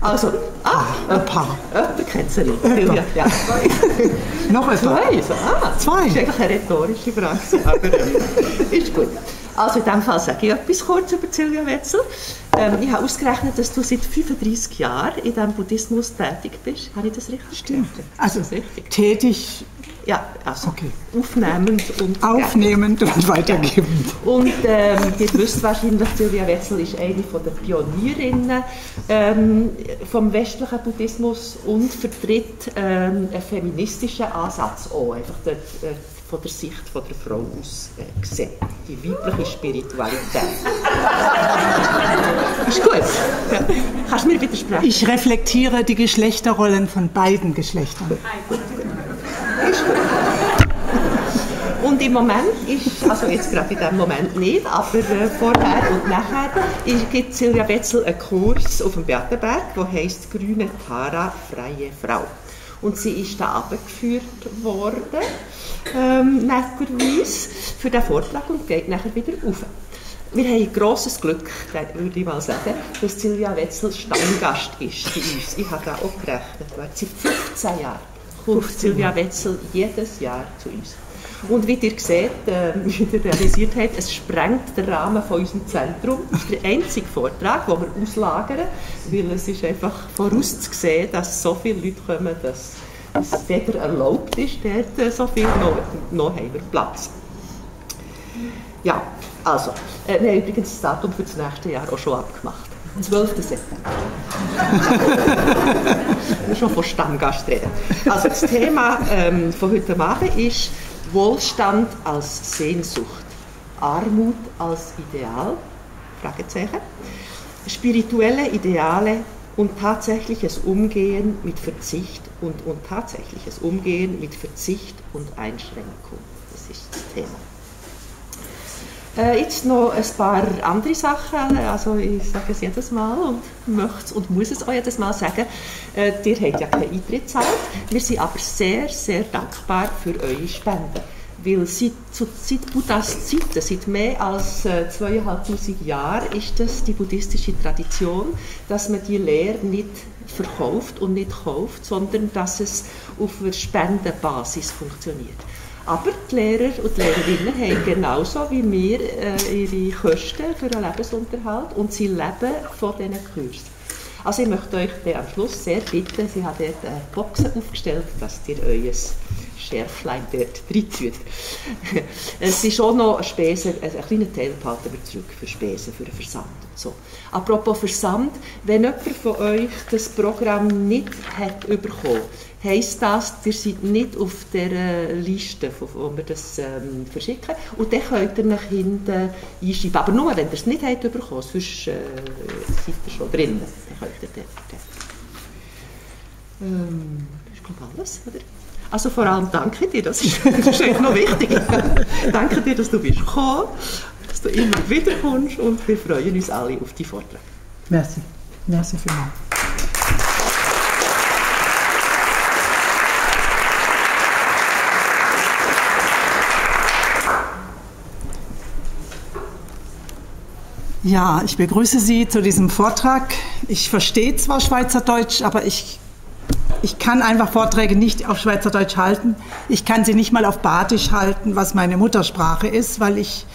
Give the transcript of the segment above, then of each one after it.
Also, ah, ein paar. Jemand kennt sie nicht. Silvia, ja. Noch etwa? Zwei, so, ah, Zwei. Das ist eigentlich eine rhetorische Frage, aber ist gut. Also in diesem Fall sage ich etwas kurz über Silvia Wetzel. Ähm, ich habe ausgerechnet, dass du seit 35 Jahren in diesem Buddhismus tätig bist. Habe ich das richtig Stimmt. gesagt? Also richtig? tätig, Ja, also Okay. aufnehmend und aufnehmend und weitergebend. Und ähm, ihr wisst wahrscheinlich, Silvia Wetzel ist eine von der Pionierinnen ähm, vom westlichen Buddhismus und vertritt ähm, einen feministischen Ansatz auch, einfach der, äh, von der Sicht von der Frau aus äh, gesehen, die weibliche Spiritualität. ist gut. Ja. Kannst du mir widersprechen? Ich reflektiere die Geschlechterrollen von beiden Geschlechtern. Und im Moment ist, also jetzt gerade in diesem Moment nicht, aber äh, vorher und nachher gibt Silvia Wetzel einen Kurs auf dem Beatenberg, der heisst «Grüne Tara, freie Frau». Und sie ist da abgeführt worden, ähm, netterweise, für den Vortrag und geht nachher wieder rauf. Wir haben grosses Glück, würde ich mal sagen, dass Silvia Wetzel Stammgast ist bei uns. Ich habe da auch gerechnet. Seit 15 Jahren kommt Silvia Wetzel jedes Jahr zu uns. Und wie ihr seht, äh, wie ihr realisiert habt, es sprengt den Rahmen von unserem Zentrum. Das ist der einzige Vortrag, den wir auslagern, weil es ist einfach vorauszusehen, dass so viele Leute kommen, dass es weder erlaubt ist, dort äh, so viel, noch, noch haben wir Platz. Ja, also, äh, wir haben übrigens das Datum für das nächste Jahr auch schon abgemacht. 12. September. wir schon von Stammgast reden. Also das Thema ähm, von heute Abend ist Wohlstand als Sehnsucht, Armut als Ideal, Fragezeichen, spirituelle Ideale und tatsächliches Umgehen mit Verzicht und, und tatsächliches Umgehen mit Verzicht und Einschränkung. Das ist das Thema. Äh, jetzt noch ein paar andere Sachen. Also ich sage es jedes Mal und möchte und muss es auch jedes Mal sagen. Äh, ihr habt ja keinen Eintritt gezahlt. Wir sind aber sehr, sehr dankbar für eure Spenden. Weil seit Buddhas Zeiten, seit mehr als äh, zweieinhalbtausend Jahren, ist das die buddhistische Tradition, dass man die Lehre nicht verkauft und nicht kauft, sondern dass es auf einer Spendenbasis funktioniert. Aber die Lehrer und die Lehrerinnen haben genauso wie wir äh, ihre Kosten für den Lebensunterhalt und sie leben von diesen Kursen. Also ich möchte euch am Schluss sehr bitten, Sie haben dort äh, Boxen aufgestellt, dass ihr euer Schärflein dort reintut. es ist auch noch eine Spesen, ein kleiner Teil behalten wir zurück für Spesen, für den Versand. So. Apropos Versand, wenn jemand von euch das Programm nicht hat bekommen, heisst das, ihr seid nicht auf der Liste, wo wo wir das ähm, verschicken. Und dann könnt ihr nach hinten einschreiben. Aber nur, wenn ihr es nicht habt bekommen, sonst äh, seid ihr schon drin. Dann könnt ihr dort. Ähm, das ist glaube ich alles, oder? Also vor allem danke dir, das ist, das ist noch wichtig. danke dir, dass du bist gekommen, dass du immer wieder kommst und wir freuen uns alle auf die Vorträge. Merci. Merci vielmals. Ja, ich begrüße Sie zu diesem Vortrag. Ich verstehe zwar Schweizerdeutsch, aber ich, ich kann einfach Vorträge nicht auf Schweizerdeutsch halten. Ich kann sie nicht mal auf Badisch halten, was meine Muttersprache ist, weil ich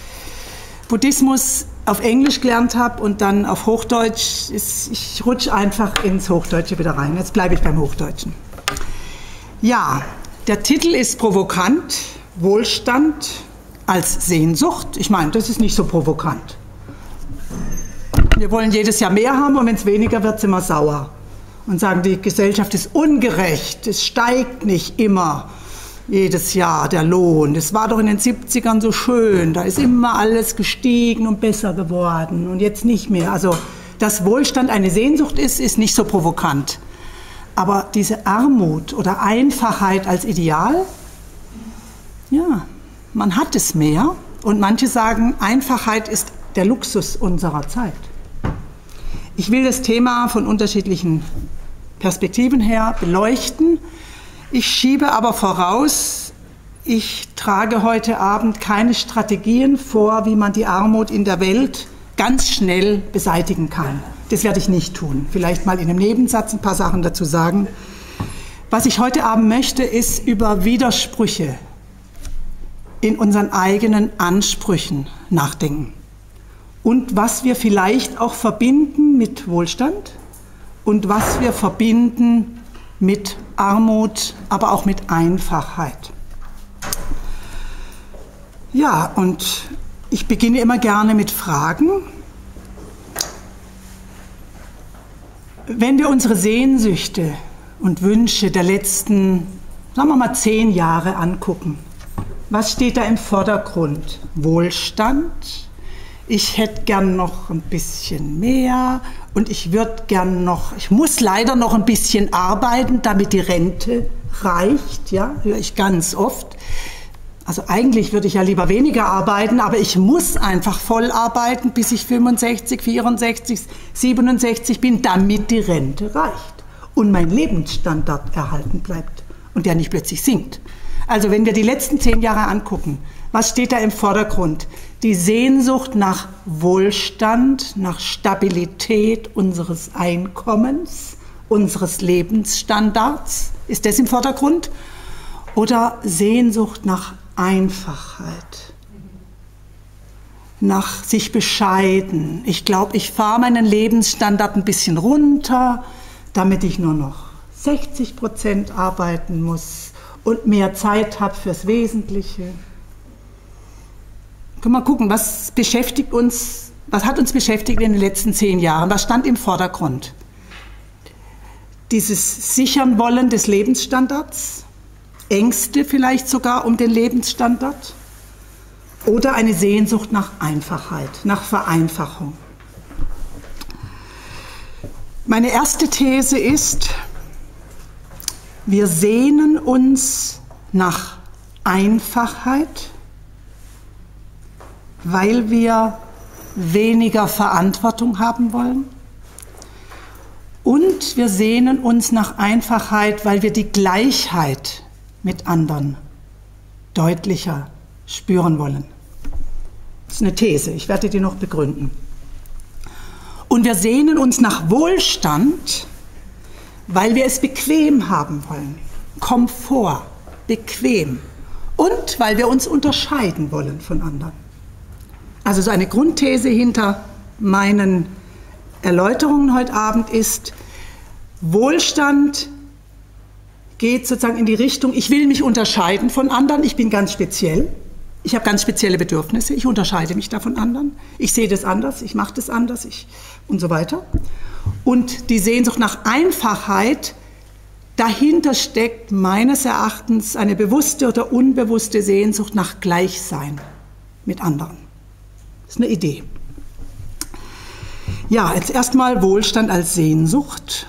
Buddhismus auf Englisch gelernt habe und dann auf Hochdeutsch. Ist, ich rutsche einfach ins Hochdeutsche wieder rein. Jetzt bleibe ich beim Hochdeutschen. Ja, der Titel ist provokant. Wohlstand als Sehnsucht. Ich meine, das ist nicht so provokant. Wir wollen jedes Jahr mehr haben und wenn es weniger wird, sind wir sauer. Und sagen, die Gesellschaft ist ungerecht, es steigt nicht immer jedes Jahr der Lohn. Das war doch in den 70ern so schön, da ist immer alles gestiegen und besser geworden und jetzt nicht mehr. Also, dass Wohlstand eine Sehnsucht ist, ist nicht so provokant. Aber diese Armut oder Einfachheit als Ideal, ja, man hat es mehr und manche sagen, Einfachheit ist der Luxus unserer Zeit. Ich will das Thema von unterschiedlichen Perspektiven her beleuchten. Ich schiebe aber voraus, ich trage heute Abend keine Strategien vor, wie man die Armut in der Welt ganz schnell beseitigen kann. Das werde ich nicht tun. Vielleicht mal in einem Nebensatz ein paar Sachen dazu sagen. Was ich heute Abend möchte, ist über Widersprüche in unseren eigenen Ansprüchen nachdenken. Und was wir vielleicht auch verbinden mit Wohlstand und was wir verbinden mit Armut, aber auch mit Einfachheit. Ja, und ich beginne immer gerne mit Fragen. Wenn wir unsere Sehnsüchte und Wünsche der letzten, sagen wir mal, zehn Jahre angucken, was steht da im Vordergrund? Wohlstand? Ich hätte gern noch ein bisschen mehr und ich würde gern noch, ich muss leider noch ein bisschen arbeiten, damit die Rente reicht, ja, höre ich ganz oft. Also eigentlich würde ich ja lieber weniger arbeiten, aber ich muss einfach voll arbeiten, bis ich 65, 64, 67 bin, damit die Rente reicht und mein Lebensstandard erhalten bleibt und der nicht plötzlich sinkt. Also wenn wir die letzten zehn Jahre angucken, was steht da im Vordergrund? Die Sehnsucht nach Wohlstand, nach Stabilität unseres Einkommens, unseres Lebensstandards. Ist das im Vordergrund? Oder Sehnsucht nach Einfachheit, nach sich bescheiden. Ich glaube, ich fahre meinen Lebensstandard ein bisschen runter, damit ich nur noch 60 Prozent arbeiten muss und mehr Zeit habe fürs Wesentliche. Können wir gucken, was beschäftigt uns, was hat uns beschäftigt in den letzten zehn Jahren? Was stand im Vordergrund? Dieses Sichern wollen des Lebensstandards, Ängste vielleicht sogar um den Lebensstandard oder eine Sehnsucht nach Einfachheit, nach Vereinfachung. Meine erste These ist, wir sehnen uns nach Einfachheit, weil wir weniger Verantwortung haben wollen. Und wir sehnen uns nach Einfachheit, weil wir die Gleichheit mit anderen deutlicher spüren wollen. Das ist eine These, ich werde die noch begründen. Und wir sehnen uns nach Wohlstand, weil wir es bequem haben wollen. Komfort, bequem. Und weil wir uns unterscheiden wollen von anderen. Also so eine Grundthese hinter meinen Erläuterungen heute Abend ist, Wohlstand geht sozusagen in die Richtung, ich will mich unterscheiden von anderen, ich bin ganz speziell, ich habe ganz spezielle Bedürfnisse, ich unterscheide mich da von anderen, ich sehe das anders, ich mache das anders ich, und so weiter. Und die Sehnsucht nach Einfachheit, dahinter steckt meines Erachtens eine bewusste oder unbewusste Sehnsucht nach Gleichsein mit anderen. Das ist eine Idee. Ja, jetzt erstmal Wohlstand als Sehnsucht.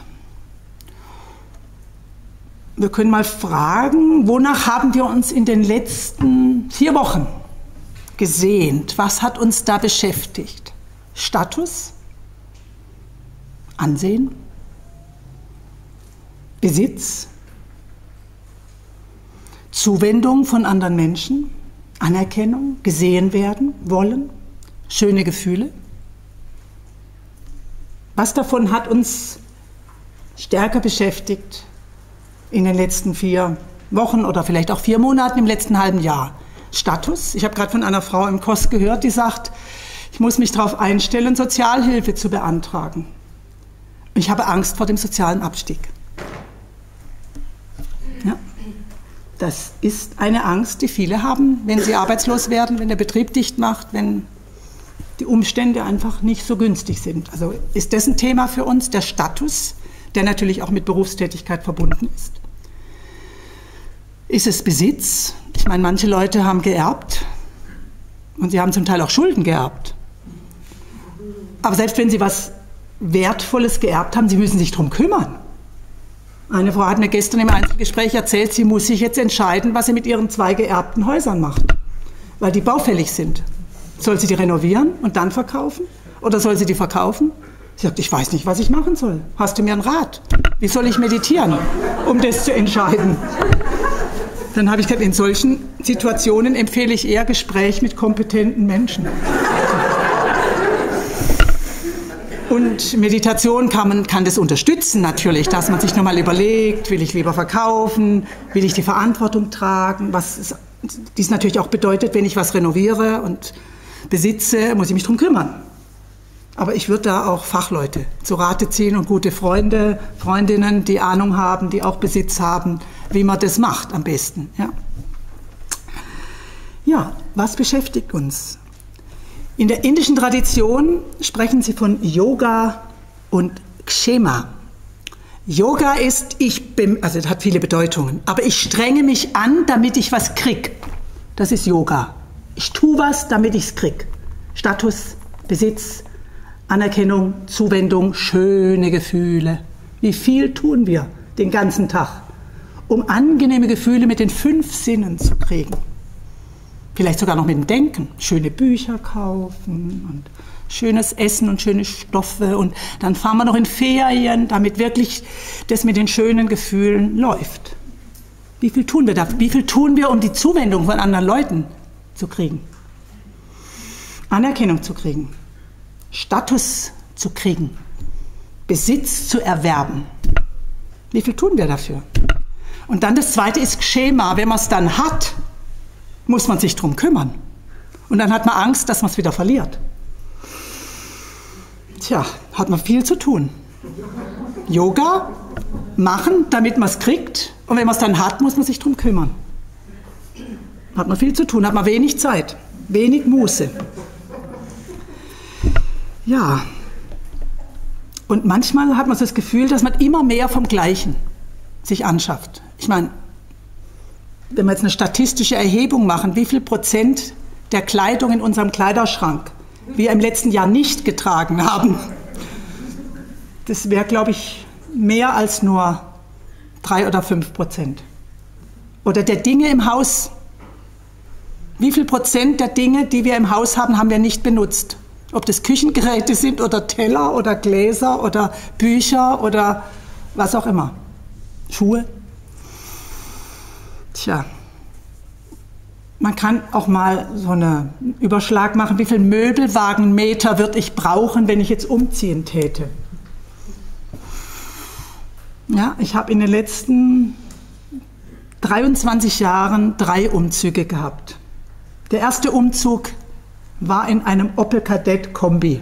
Wir können mal fragen, wonach haben wir uns in den letzten vier Wochen gesehnt? Was hat uns da beschäftigt? Status? Ansehen, Besitz, Zuwendung von anderen Menschen, Anerkennung, gesehen werden, wollen, schöne Gefühle. Was davon hat uns stärker beschäftigt in den letzten vier Wochen oder vielleicht auch vier Monaten im letzten halben Jahr? Status. Ich habe gerade von einer Frau im Kost gehört, die sagt, ich muss mich darauf einstellen, Sozialhilfe zu beantragen. Ich habe Angst vor dem sozialen Abstieg. Ja. Das ist eine Angst, die viele haben, wenn sie arbeitslos werden, wenn der Betrieb dicht macht, wenn die Umstände einfach nicht so günstig sind. Also ist das ein Thema für uns, der Status, der natürlich auch mit Berufstätigkeit verbunden ist. Ist es Besitz? Ich meine, manche Leute haben geerbt und sie haben zum Teil auch Schulden geerbt. Aber selbst wenn sie was Wertvolles geerbt haben, sie müssen sich darum kümmern. Eine Frau hat mir gestern im Einzelgespräch erzählt, sie muss sich jetzt entscheiden, was sie mit ihren zwei geerbten Häusern macht, weil die baufällig sind. Soll sie die renovieren und dann verkaufen? Oder soll sie die verkaufen? Sie sagt, ich weiß nicht, was ich machen soll. Hast du mir einen Rat? Wie soll ich meditieren, um das zu entscheiden? Dann habe ich gesagt, in solchen Situationen empfehle ich eher Gespräch mit kompetenten Menschen. Und Meditation kann, man, kann das unterstützen natürlich, dass man sich nochmal überlegt, will ich lieber verkaufen, will ich die Verantwortung tragen, was ist, dies natürlich auch bedeutet, wenn ich was renoviere und besitze, muss ich mich darum kümmern. Aber ich würde da auch Fachleute zu Rate ziehen und gute Freunde, Freundinnen, die Ahnung haben, die auch Besitz haben, wie man das macht am besten. Ja, ja was beschäftigt uns? In der indischen Tradition sprechen sie von Yoga und Kshema. Yoga ist, ich bin, also hat viele Bedeutungen, aber ich strenge mich an, damit ich was krieg. Das ist Yoga. Ich tue was, damit ich es krieg. Status, Besitz, Anerkennung, Zuwendung, schöne Gefühle. Wie viel tun wir den ganzen Tag, um angenehme Gefühle mit den fünf Sinnen zu kriegen? Vielleicht sogar noch mit dem Denken. Schöne Bücher kaufen und schönes Essen und schöne Stoffe. Und dann fahren wir noch in Ferien, damit wirklich das mit den schönen Gefühlen läuft. Wie viel tun wir da? Wie viel tun wir, um die Zuwendung von anderen Leuten zu kriegen? Anerkennung zu kriegen. Status zu kriegen, Besitz zu erwerben. Wie viel tun wir dafür? Und dann das zweite ist Schema. Wenn man es dann hat, muss man sich darum kümmern. Und dann hat man Angst, dass man es wieder verliert. Tja, hat man viel zu tun. Yoga machen, damit man es kriegt. Und wenn man es dann hat, muss man sich darum kümmern. Hat man viel zu tun, hat man wenig Zeit, wenig Muße. Ja. Und manchmal hat man so das Gefühl, dass man immer mehr vom Gleichen sich anschafft. Ich meine, wenn wir jetzt eine statistische Erhebung machen, wie viel Prozent der Kleidung in unserem Kleiderschrank wir im letzten Jahr nicht getragen haben, das wäre, glaube ich, mehr als nur drei oder fünf Prozent. Oder der Dinge im Haus. Wie viel Prozent der Dinge, die wir im Haus haben, haben wir nicht benutzt? Ob das Küchengeräte sind oder Teller oder Gläser oder Bücher oder was auch immer. Schuhe. Tja, man kann auch mal so einen Überschlag machen, wie viel Möbelwagenmeter würde ich brauchen, wenn ich jetzt umziehen täte. Ja, ich habe in den letzten 23 Jahren drei Umzüge gehabt. Der erste Umzug war in einem Opel Kadett Kombi.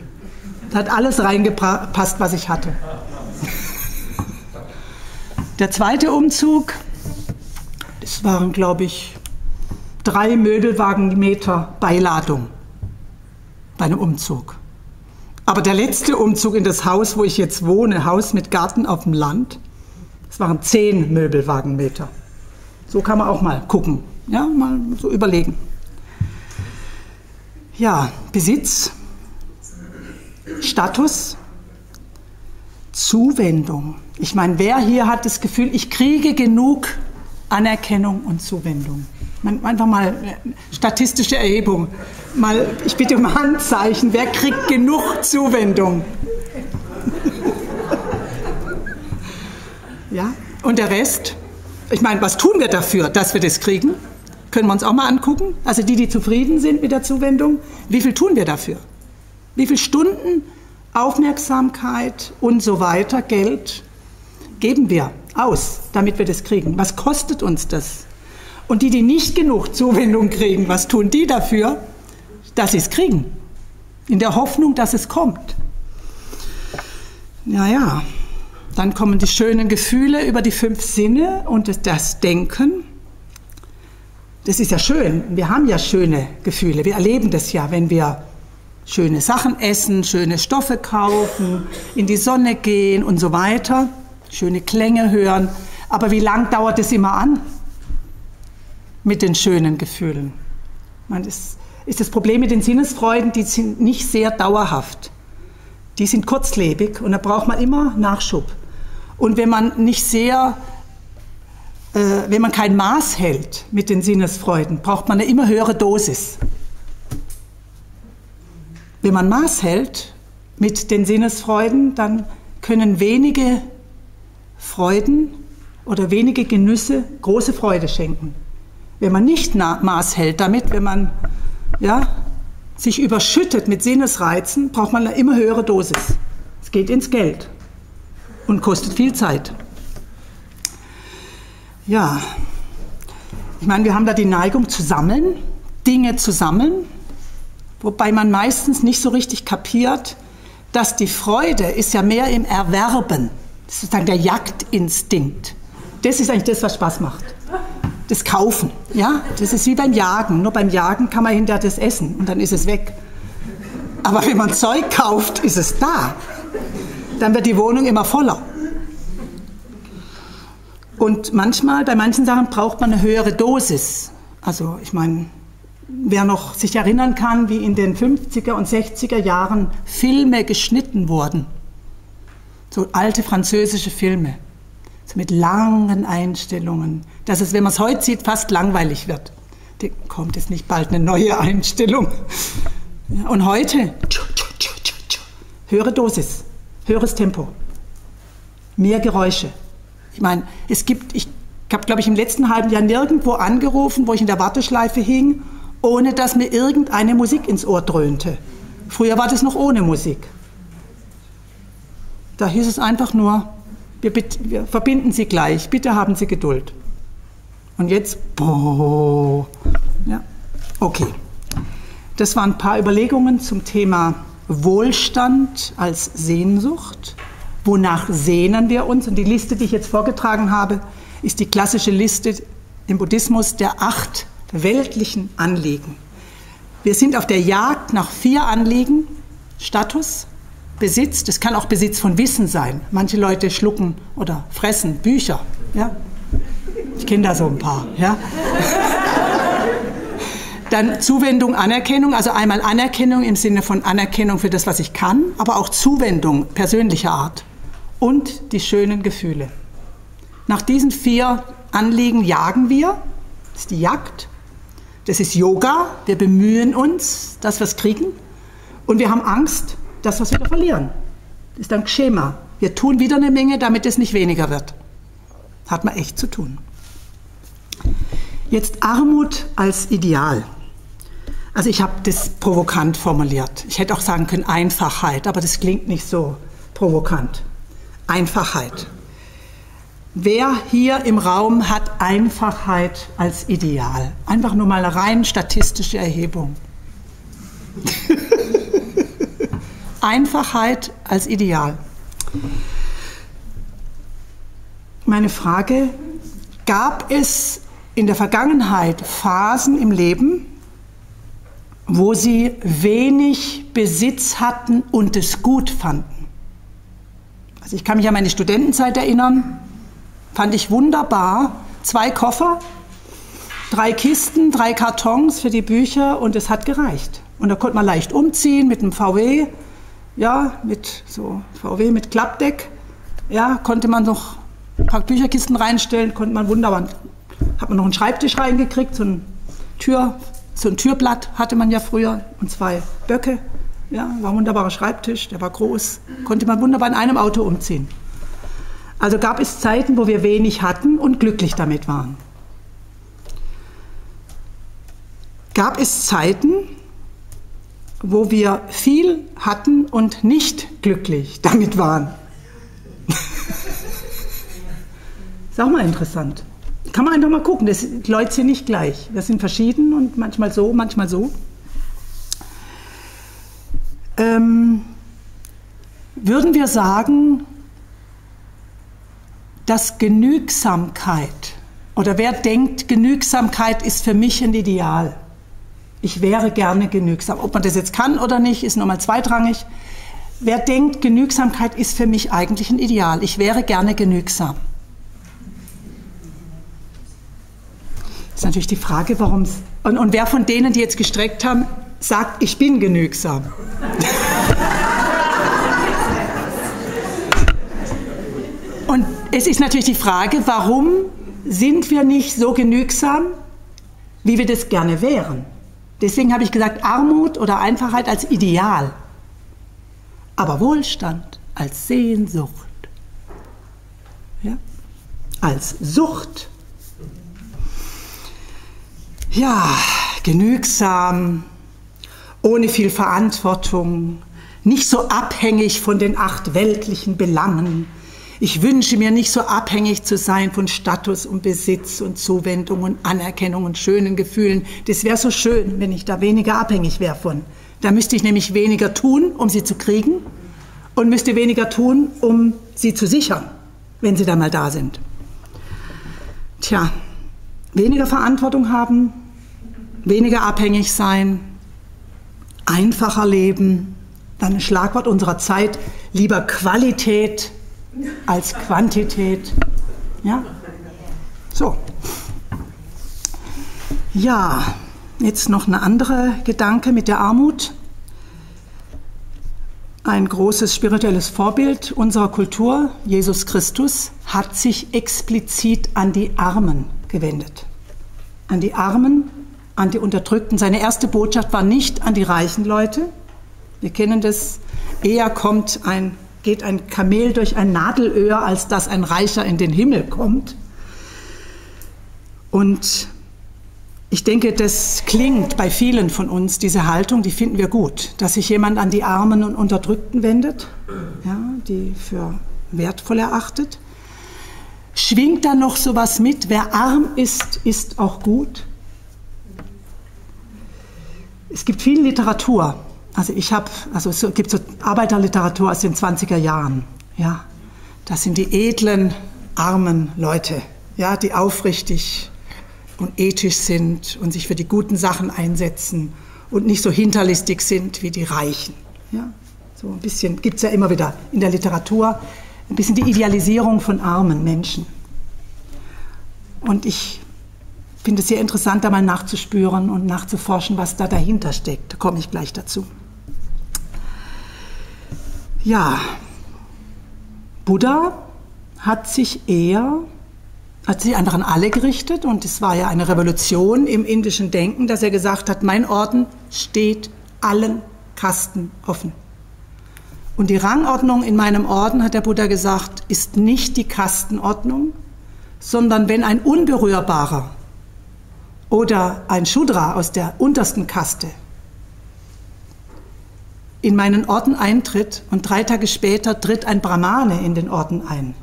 Da hat alles reingepasst, was ich hatte. Der zweite Umzug, das waren, glaube ich, drei Möbelwagenmeter Beiladung bei einem Umzug. Aber der letzte Umzug in das Haus, wo ich jetzt wohne, Haus mit Garten auf dem Land, das waren zehn Möbelwagenmeter. So kann man auch mal gucken, ja, mal so überlegen. Ja, Besitz, Status, Zuwendung. Ich meine, wer hier hat das Gefühl, ich kriege genug Anerkennung und Zuwendung? einfach mal statistische Erhebung. Mal, ich bitte um Handzeichen. Wer kriegt genug Zuwendung? ja, und der Rest? Ich meine, was tun wir dafür, dass wir das kriegen? Können wir uns auch mal angucken? Also die, die zufrieden sind mit der Zuwendung, wie viel tun wir dafür? Wie viele Stunden Aufmerksamkeit und so weiter, Geld geben wir aus, damit wir das kriegen? Was kostet uns das? Und die, die nicht genug Zuwendung kriegen, was tun die dafür, dass sie es kriegen? In der Hoffnung, dass es kommt. Naja, dann kommen die schönen Gefühle über die fünf Sinne und das Denken das ist ja schön. Wir haben ja schöne Gefühle. Wir erleben das ja, wenn wir schöne Sachen essen, schöne Stoffe kaufen, in die Sonne gehen und so weiter, schöne Klänge hören. Aber wie lang dauert es immer an mit den schönen Gefühlen? Man, das ist das Problem mit den Sinnesfreuden, die sind nicht sehr dauerhaft. Die sind kurzlebig und da braucht man immer Nachschub. Und wenn man nicht sehr wenn man kein Maß hält mit den Sinnesfreuden, braucht man eine immer höhere Dosis. Wenn man Maß hält mit den Sinnesfreuden, dann können wenige Freuden oder wenige Genüsse große Freude schenken. Wenn man nicht Maß hält damit, wenn man ja, sich überschüttet mit Sinnesreizen, braucht man eine immer höhere Dosis. geht ins Geld und kostet viel Zeit. Ja, ich meine, wir haben da die Neigung zu sammeln, Dinge zu sammeln, wobei man meistens nicht so richtig kapiert, dass die Freude ist ja mehr im Erwerben. Sozusagen der Jagdinstinkt. Das ist eigentlich das, was Spaß macht. Das Kaufen, ja, das ist wie beim Jagen. Nur beim Jagen kann man hinterher das essen und dann ist es weg. Aber wenn man Zeug kauft, ist es da. Dann wird die Wohnung immer voller. Und manchmal, bei manchen Sachen braucht man eine höhere Dosis. Also ich meine, wer noch sich erinnern kann, wie in den 50er und 60er Jahren Filme geschnitten wurden. So alte französische Filme. So mit langen Einstellungen. Dass es, wenn man es heute sieht, fast langweilig wird. Da kommt jetzt nicht bald eine neue Einstellung. Und heute, höhere Dosis, höheres Tempo, mehr Geräusche. Ich meine, es gibt, ich habe, glaube ich, im letzten halben Jahr nirgendwo angerufen, wo ich in der Warteschleife hing, ohne dass mir irgendeine Musik ins Ohr dröhnte. Früher war das noch ohne Musik. Da hieß es einfach nur, wir, wir verbinden Sie gleich, bitte haben Sie Geduld. Und jetzt, boah. Ja, okay. Das waren ein paar Überlegungen zum Thema Wohlstand als Sehnsucht. Wonach sehnen wir uns? Und die Liste, die ich jetzt vorgetragen habe, ist die klassische Liste im Buddhismus der acht weltlichen Anliegen. Wir sind auf der Jagd nach vier Anliegen. Status, Besitz, das kann auch Besitz von Wissen sein. Manche Leute schlucken oder fressen Bücher. Ja? Ich kenne da so ein paar. Ja? Dann Zuwendung, Anerkennung, also einmal Anerkennung im Sinne von Anerkennung für das, was ich kann, aber auch Zuwendung persönlicher Art und die schönen Gefühle. Nach diesen vier Anliegen jagen wir, das ist die Jagd, das ist Yoga, wir bemühen uns, dass wir es kriegen und wir haben Angst, dass wir es wieder verlieren. Das ist dann Schema. Wir tun wieder eine Menge, damit es nicht weniger wird. Hat man echt zu tun. Jetzt Armut als Ideal. Also ich habe das provokant formuliert. Ich hätte auch sagen können Einfachheit, aber das klingt nicht so provokant. Einfachheit. Wer hier im Raum hat Einfachheit als Ideal? Einfach nur mal eine rein statistische Erhebung. Einfachheit als Ideal. Meine Frage, gab es in der Vergangenheit Phasen im Leben, wo sie wenig Besitz hatten und es gut fanden. Also ich kann mich an meine Studentenzeit erinnern, fand ich wunderbar. Zwei Koffer, drei Kisten, drei Kartons für die Bücher und es hat gereicht. Und da konnte man leicht umziehen mit einem VW, ja, mit so VW mit Klappdeck. Ja, konnte man noch ein paar Bücherkisten reinstellen, konnte man wunderbar. Hat man noch einen Schreibtisch reingekriegt, so ein Tür, so ein Türblatt hatte man ja früher und zwei Böcke. Ja, war ein wunderbarer Schreibtisch, der war groß, konnte man wunderbar in einem Auto umziehen. Also gab es Zeiten, wo wir wenig hatten und glücklich damit waren. Gab es Zeiten, wo wir viel hatten und nicht glücklich damit waren. ist auch mal interessant. Kann man einfach mal gucken. Das, die Leute sind nicht gleich. Wir sind verschieden und manchmal so, manchmal so. Ähm, würden wir sagen, dass Genügsamkeit oder wer denkt, Genügsamkeit ist für mich ein Ideal. Ich wäre gerne genügsam. Ob man das jetzt kann oder nicht, ist nochmal zweitrangig. Wer denkt, Genügsamkeit ist für mich eigentlich ein Ideal. Ich wäre gerne genügsam. ist natürlich die Frage, warum es. Und, und wer von denen, die jetzt gestreckt haben, sagt, ich bin genügsam? und es ist natürlich die Frage, warum sind wir nicht so genügsam, wie wir das gerne wären? Deswegen habe ich gesagt, Armut oder Einfachheit als Ideal, aber Wohlstand als Sehnsucht, ja? als Sucht ja, genügsam, ohne viel Verantwortung, nicht so abhängig von den acht weltlichen Belangen. Ich wünsche mir nicht so abhängig zu sein von Status und Besitz und Zuwendung und Anerkennung und schönen Gefühlen. Das wäre so schön, wenn ich da weniger abhängig wäre von. Da müsste ich nämlich weniger tun, um sie zu kriegen und müsste weniger tun, um sie zu sichern, wenn sie dann mal da sind. Tja, weniger Verantwortung haben, weniger abhängig sein, einfacher leben, dann ein Schlagwort unserer Zeit, lieber Qualität als Quantität. Ja? So. Ja, jetzt noch eine andere Gedanke mit der Armut. Ein großes spirituelles Vorbild unserer Kultur, Jesus Christus, hat sich explizit an die Armen gewendet. An die Armen, an die Unterdrückten. Seine erste Botschaft war nicht an die reichen Leute, wir kennen das. Eher kommt ein, geht ein Kamel durch ein Nadelöhr, als dass ein Reicher in den Himmel kommt. Und ich denke, das klingt bei vielen von uns, diese Haltung, die finden wir gut, dass sich jemand an die Armen und Unterdrückten wendet, ja, die für wertvoll erachtet. Schwingt da noch sowas mit, wer arm ist, ist auch gut? Es gibt viel Literatur also ich habe, also es gibt so Arbeiterliteratur aus den 20er Jahren. Ja, das sind die edlen, armen Leute, ja, die aufrichtig und ethisch sind und sich für die guten Sachen einsetzen und nicht so hinterlistig sind wie die Reichen. Ja, so ein bisschen gibt es ja immer wieder in der Literatur ein bisschen die Idealisierung von armen Menschen. Und ich finde es sehr interessant, da mal nachzuspüren und nachzuforschen, was da dahinter steckt. Da komme ich gleich dazu. Ja, Buddha hat sich eher, hat sich einfach an alle gerichtet und es war ja eine Revolution im indischen Denken, dass er gesagt hat, mein Orden steht allen Kasten offen. Und die Rangordnung in meinem Orden, hat der Buddha gesagt, ist nicht die Kastenordnung, sondern wenn ein Unberührbarer oder ein Shudra aus der untersten Kaste in meinen Orden eintritt und drei Tage später tritt ein Brahmane in den Orden ein,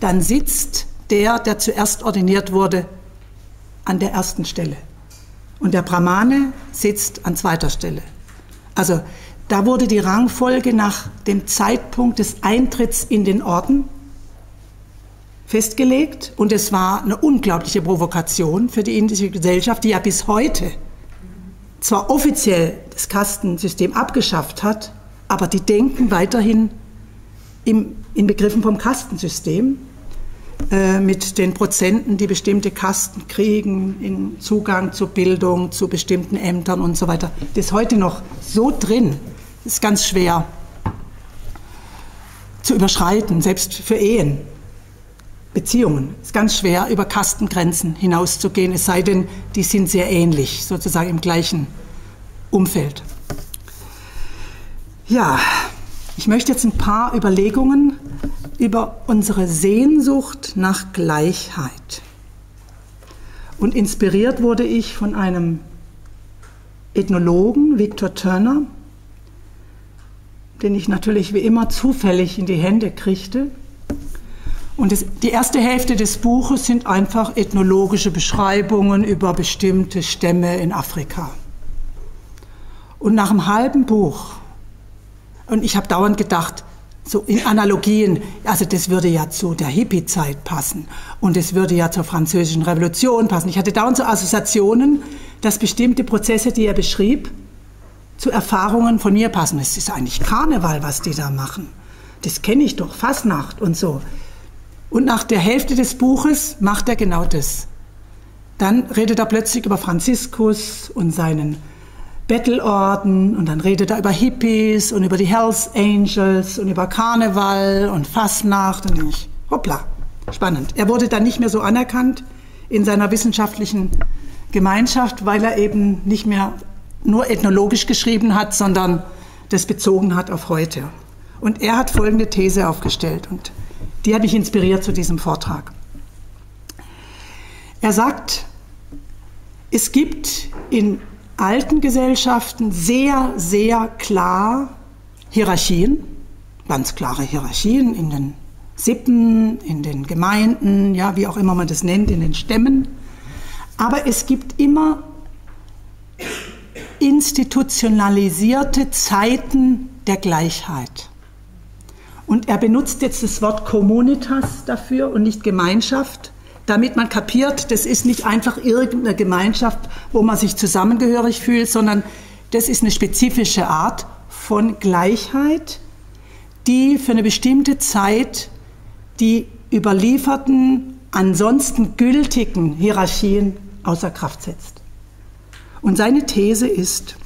dann sitzt der, der zuerst ordiniert wurde, an der ersten Stelle. Und der Brahmane sitzt an zweiter Stelle. Also da wurde die Rangfolge nach dem Zeitpunkt des Eintritts in den Orden festgelegt und es war eine unglaubliche Provokation für die indische Gesellschaft, die ja bis heute zwar offiziell das Kastensystem abgeschafft hat, aber die denken weiterhin im, in Begriffen vom Kastensystem äh, mit den Prozenten, die bestimmte Kasten kriegen, in Zugang zur Bildung, zu bestimmten Ämtern und so weiter. Das ist heute noch so drin, das ist ganz schwer zu überschreiten, selbst für Ehen. Beziehungen. Es ist ganz schwer, über Kastengrenzen hinauszugehen, es sei denn, die sind sehr ähnlich, sozusagen im gleichen Umfeld. Ja, ich möchte jetzt ein paar Überlegungen über unsere Sehnsucht nach Gleichheit. Und inspiriert wurde ich von einem Ethnologen, Victor Turner, den ich natürlich wie immer zufällig in die Hände kriegte. Und das, die erste Hälfte des Buches sind einfach ethnologische Beschreibungen über bestimmte Stämme in Afrika. Und nach einem halben Buch, und ich habe dauernd gedacht, so in Analogien, also das würde ja zu der Hippie-Zeit passen und es würde ja zur französischen Revolution passen. Ich hatte dauernd so Assoziationen, dass bestimmte Prozesse, die er beschrieb, zu Erfahrungen von mir passen. Es ist eigentlich Karneval, was die da machen. Das kenne ich doch, Fasnacht und so. Und nach der Hälfte des Buches macht er genau das. Dann redet er plötzlich über Franziskus und seinen Bettelorden und dann redet er über Hippies und über die Hells Angels und über Karneval und Fastnacht und ich, hoppla, spannend. Er wurde dann nicht mehr so anerkannt in seiner wissenschaftlichen Gemeinschaft, weil er eben nicht mehr nur ethnologisch geschrieben hat, sondern das bezogen hat auf heute. Und er hat folgende These aufgestellt und die hat mich inspiriert zu diesem Vortrag. Er sagt, es gibt in alten Gesellschaften sehr, sehr klar Hierarchien, ganz klare Hierarchien in den Sippen, in den Gemeinden, ja, wie auch immer man das nennt, in den Stämmen. Aber es gibt immer institutionalisierte Zeiten der Gleichheit. Und er benutzt jetzt das Wort Communitas dafür und nicht Gemeinschaft, damit man kapiert, das ist nicht einfach irgendeine Gemeinschaft, wo man sich zusammengehörig fühlt, sondern das ist eine spezifische Art von Gleichheit, die für eine bestimmte Zeit die überlieferten, ansonsten gültigen Hierarchien außer Kraft setzt. Und seine These ist,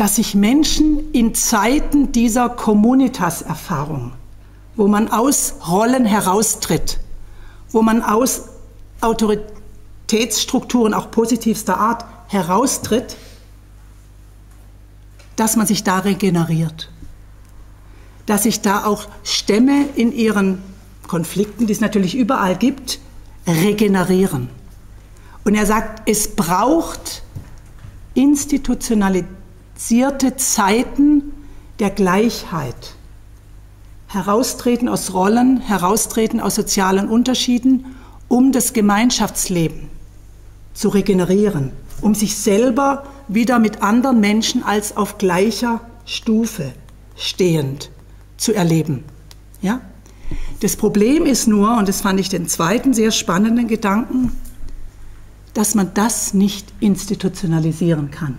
dass sich Menschen in Zeiten dieser Communitas-Erfahrung, wo man aus Rollen heraustritt, wo man aus Autoritätsstrukturen auch positivster Art heraustritt, dass man sich da regeneriert. Dass sich da auch Stämme in ihren Konflikten, die es natürlich überall gibt, regenerieren. Und er sagt, es braucht institutionalisierte Zeiten der Gleichheit. Heraustreten aus Rollen, heraustreten aus sozialen Unterschieden, um das Gemeinschaftsleben zu regenerieren, um sich selber wieder mit anderen Menschen als auf gleicher Stufe stehend zu erleben. Ja? Das Problem ist nur, und das fand ich den zweiten sehr spannenden Gedanken, dass man das nicht institutionalisieren kann.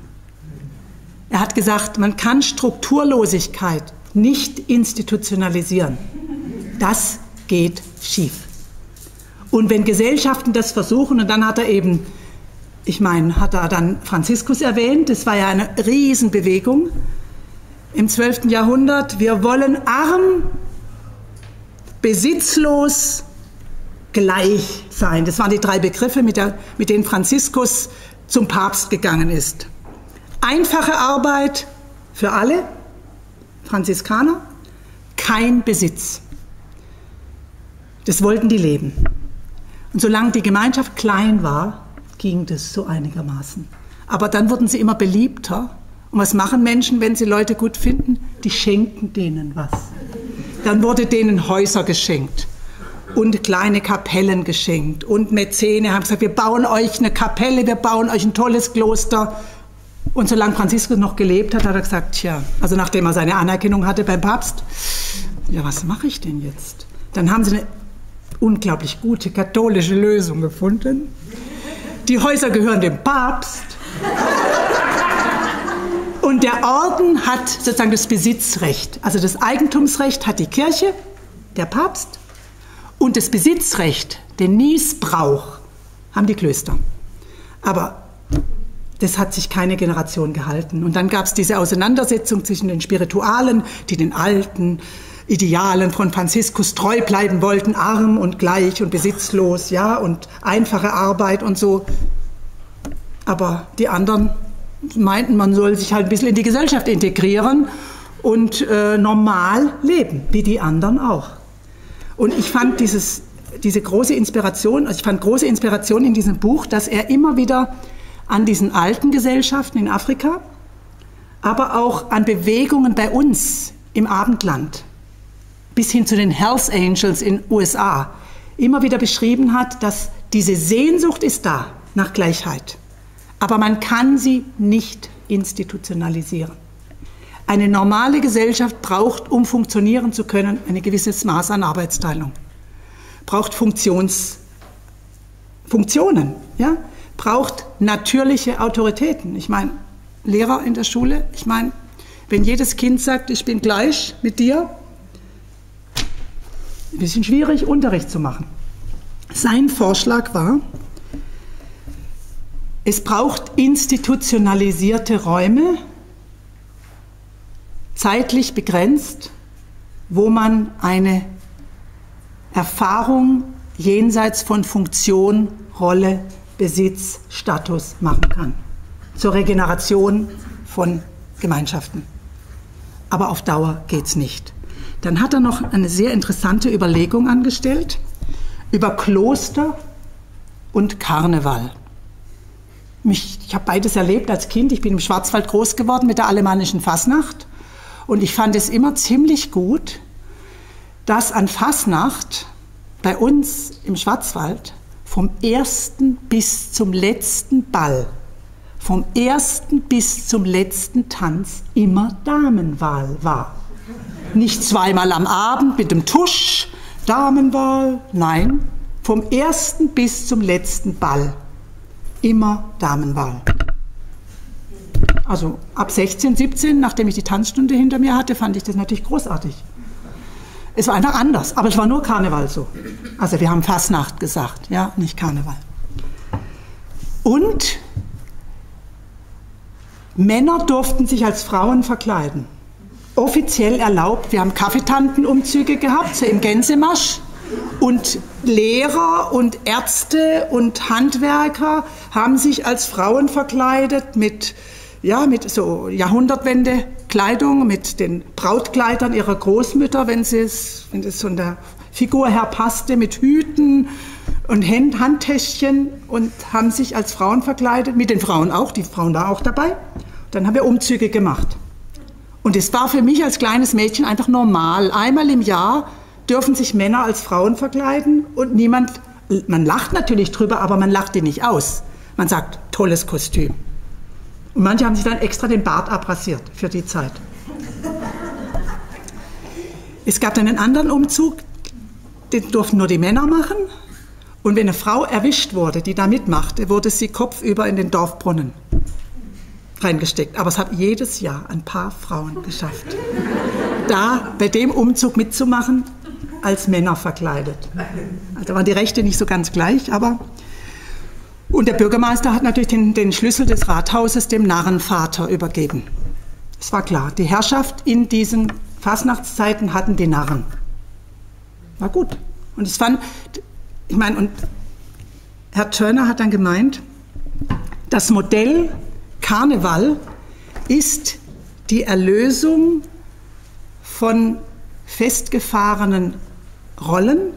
Er hat gesagt, man kann Strukturlosigkeit nicht institutionalisieren. Das geht schief. Und wenn Gesellschaften das versuchen, und dann hat er eben, ich meine, hat er dann Franziskus erwähnt, das war ja eine Riesenbewegung im 12. Jahrhundert, wir wollen arm, besitzlos, gleich sein. Das waren die drei Begriffe, mit, der, mit denen Franziskus zum Papst gegangen ist. Einfache Arbeit für alle, Franziskaner, kein Besitz. Das wollten die leben. Und solange die Gemeinschaft klein war, ging das so einigermaßen. Aber dann wurden sie immer beliebter. Und was machen Menschen, wenn sie Leute gut finden? Die schenken denen was. Dann wurde denen Häuser geschenkt und kleine Kapellen geschenkt. Und Mäzene haben gesagt, wir bauen euch eine Kapelle, wir bauen euch ein tolles Kloster. Und solange Franziskus noch gelebt hat, hat er gesagt, tja, also nachdem er seine Anerkennung hatte beim Papst, ja, was mache ich denn jetzt? Dann haben sie eine unglaublich gute katholische Lösung gefunden. Die Häuser gehören dem Papst. Und der Orden hat sozusagen das Besitzrecht. Also das Eigentumsrecht hat die Kirche, der Papst. Und das Besitzrecht, den Niesbrauch, haben die Klöster. Aber das hat sich keine Generation gehalten. Und dann gab es diese Auseinandersetzung zwischen den Spiritualen, die den alten Idealen von Franziskus treu bleiben wollten, arm und gleich und besitzlos, ja, und einfache Arbeit und so. Aber die anderen meinten, man soll sich halt ein bisschen in die Gesellschaft integrieren und äh, normal leben, wie die anderen auch. Und ich fand dieses, diese große Inspiration, also ich fand große Inspiration in diesem Buch, dass er immer wieder an diesen alten Gesellschaften in Afrika, aber auch an Bewegungen bei uns im Abendland, bis hin zu den Hells Angels in USA, immer wieder beschrieben hat, dass diese Sehnsucht ist da nach Gleichheit, aber man kann sie nicht institutionalisieren. Eine normale Gesellschaft braucht, um funktionieren zu können, ein gewisses Maß an Arbeitsteilung. Braucht Funktions, Funktionen, ja? Braucht natürliche Autoritäten. Ich meine, Lehrer in der Schule, ich meine, wenn jedes Kind sagt, ich bin gleich mit dir, ein bisschen schwierig, Unterricht zu machen. Sein Vorschlag war, es braucht institutionalisierte Räume, zeitlich begrenzt, wo man eine Erfahrung jenseits von Funktion, Rolle, Besitz, Status machen kann. Zur Regeneration von Gemeinschaften. Aber auf Dauer geht es nicht. Dann hat er noch eine sehr interessante Überlegung angestellt über Kloster und Karneval. Mich, ich habe beides erlebt als Kind. Ich bin im Schwarzwald groß geworden mit der alemannischen Fasnacht. Und ich fand es immer ziemlich gut, dass an Fasnacht bei uns im Schwarzwald vom ersten bis zum letzten Ball, vom ersten bis zum letzten Tanz immer Damenwahl war. Nicht zweimal am Abend mit dem Tusch, Damenwahl, nein, vom ersten bis zum letzten Ball immer Damenwahl. Also ab 16, 17, nachdem ich die Tanzstunde hinter mir hatte, fand ich das natürlich großartig. Es war einfach anders, aber es war nur Karneval so. Also wir haben Fastnacht gesagt, ja, nicht Karneval. Und Männer durften sich als Frauen verkleiden. Offiziell erlaubt. Wir haben Kaffeetantenumzüge gehabt, so im Gänsemarsch. Und Lehrer und Ärzte und Handwerker haben sich als Frauen verkleidet mit ja, mit so Jahrhundertwende Kleidung, mit den Brautkleidern ihrer Großmütter, wenn, es, wenn von der Figur her passte, mit Hüten und Handtäschchen und haben sich als Frauen verkleidet, mit den Frauen auch, die Frauen waren auch dabei. Dann haben wir Umzüge gemacht. Und es war für mich als kleines Mädchen einfach normal. Einmal im Jahr dürfen sich Männer als Frauen verkleiden und niemand, man lacht natürlich drüber, aber man lacht die nicht aus. Man sagt, tolles Kostüm. Und manche haben sich dann extra den Bart abrasiert für die Zeit. Es gab dann einen anderen Umzug, den durften nur die Männer machen. Und wenn eine Frau erwischt wurde, die da mitmachte, wurde sie kopfüber in den Dorfbrunnen reingesteckt. Aber es hat jedes Jahr ein paar Frauen geschafft, da bei dem Umzug mitzumachen, als Männer verkleidet. Also waren die Rechte nicht so ganz gleich, aber und der Bürgermeister hat natürlich den, den Schlüssel des Rathauses dem Narrenvater übergeben. Es war klar, die Herrschaft in diesen Fasnachtszeiten hatten die Narren. War gut. Und es fand, ich meine, und Herr Turner hat dann gemeint, das Modell Karneval ist die Erlösung von festgefahrenen Rollen,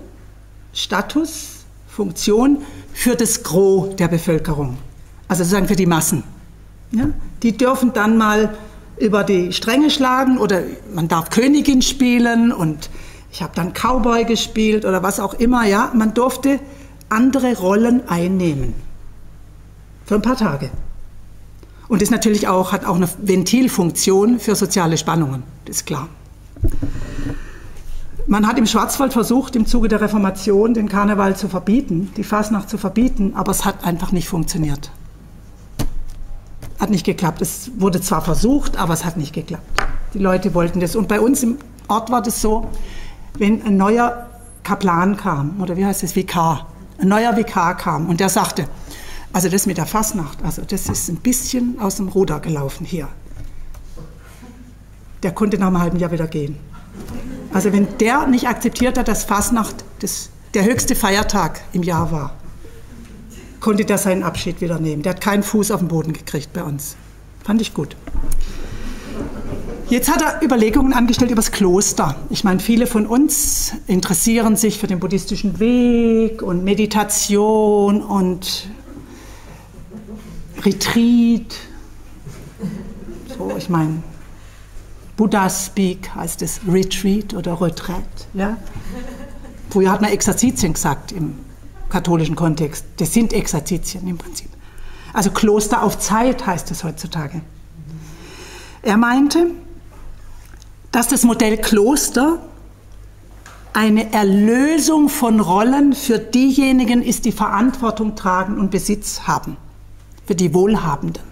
Status, Funktion für das Gros der Bevölkerung, also sozusagen für die Massen. Ja? Die dürfen dann mal über die Stränge schlagen oder man darf Königin spielen und ich habe dann Cowboy gespielt oder was auch immer. Ja, man durfte andere Rollen einnehmen für ein paar Tage. Und das natürlich auch hat auch eine Ventilfunktion für soziale Spannungen, das ist klar. Man hat im Schwarzwald versucht, im Zuge der Reformation den Karneval zu verbieten, die Fasnacht zu verbieten, aber es hat einfach nicht funktioniert. Hat nicht geklappt. Es wurde zwar versucht, aber es hat nicht geklappt. Die Leute wollten das. Und bei uns im Ort war das so, wenn ein neuer Kaplan kam, oder wie heißt das, Vikar, ein neuer Vikar kam und der sagte, also das mit der Fasnacht, also das ist ein bisschen aus dem Ruder gelaufen hier. Der konnte nach einem halben Jahr wieder gehen. Also wenn der nicht akzeptiert hat, dass Fasnacht das, der höchste Feiertag im Jahr war, konnte der seinen Abschied wieder nehmen. Der hat keinen Fuß auf den Boden gekriegt bei uns. Fand ich gut. Jetzt hat er Überlegungen angestellt über das Kloster. Ich meine, viele von uns interessieren sich für den buddhistischen Weg und Meditation und Retreat. So, ich meine, Buddha Speak heißt es Retreat oder Retreat. Ja? Früher hat man Exerzitien gesagt im katholischen Kontext. Das sind Exerzitien im Prinzip. Also Kloster auf Zeit heißt es heutzutage. Er meinte, dass das Modell Kloster eine Erlösung von Rollen für diejenigen ist, die Verantwortung tragen und Besitz haben, für die Wohlhabenden.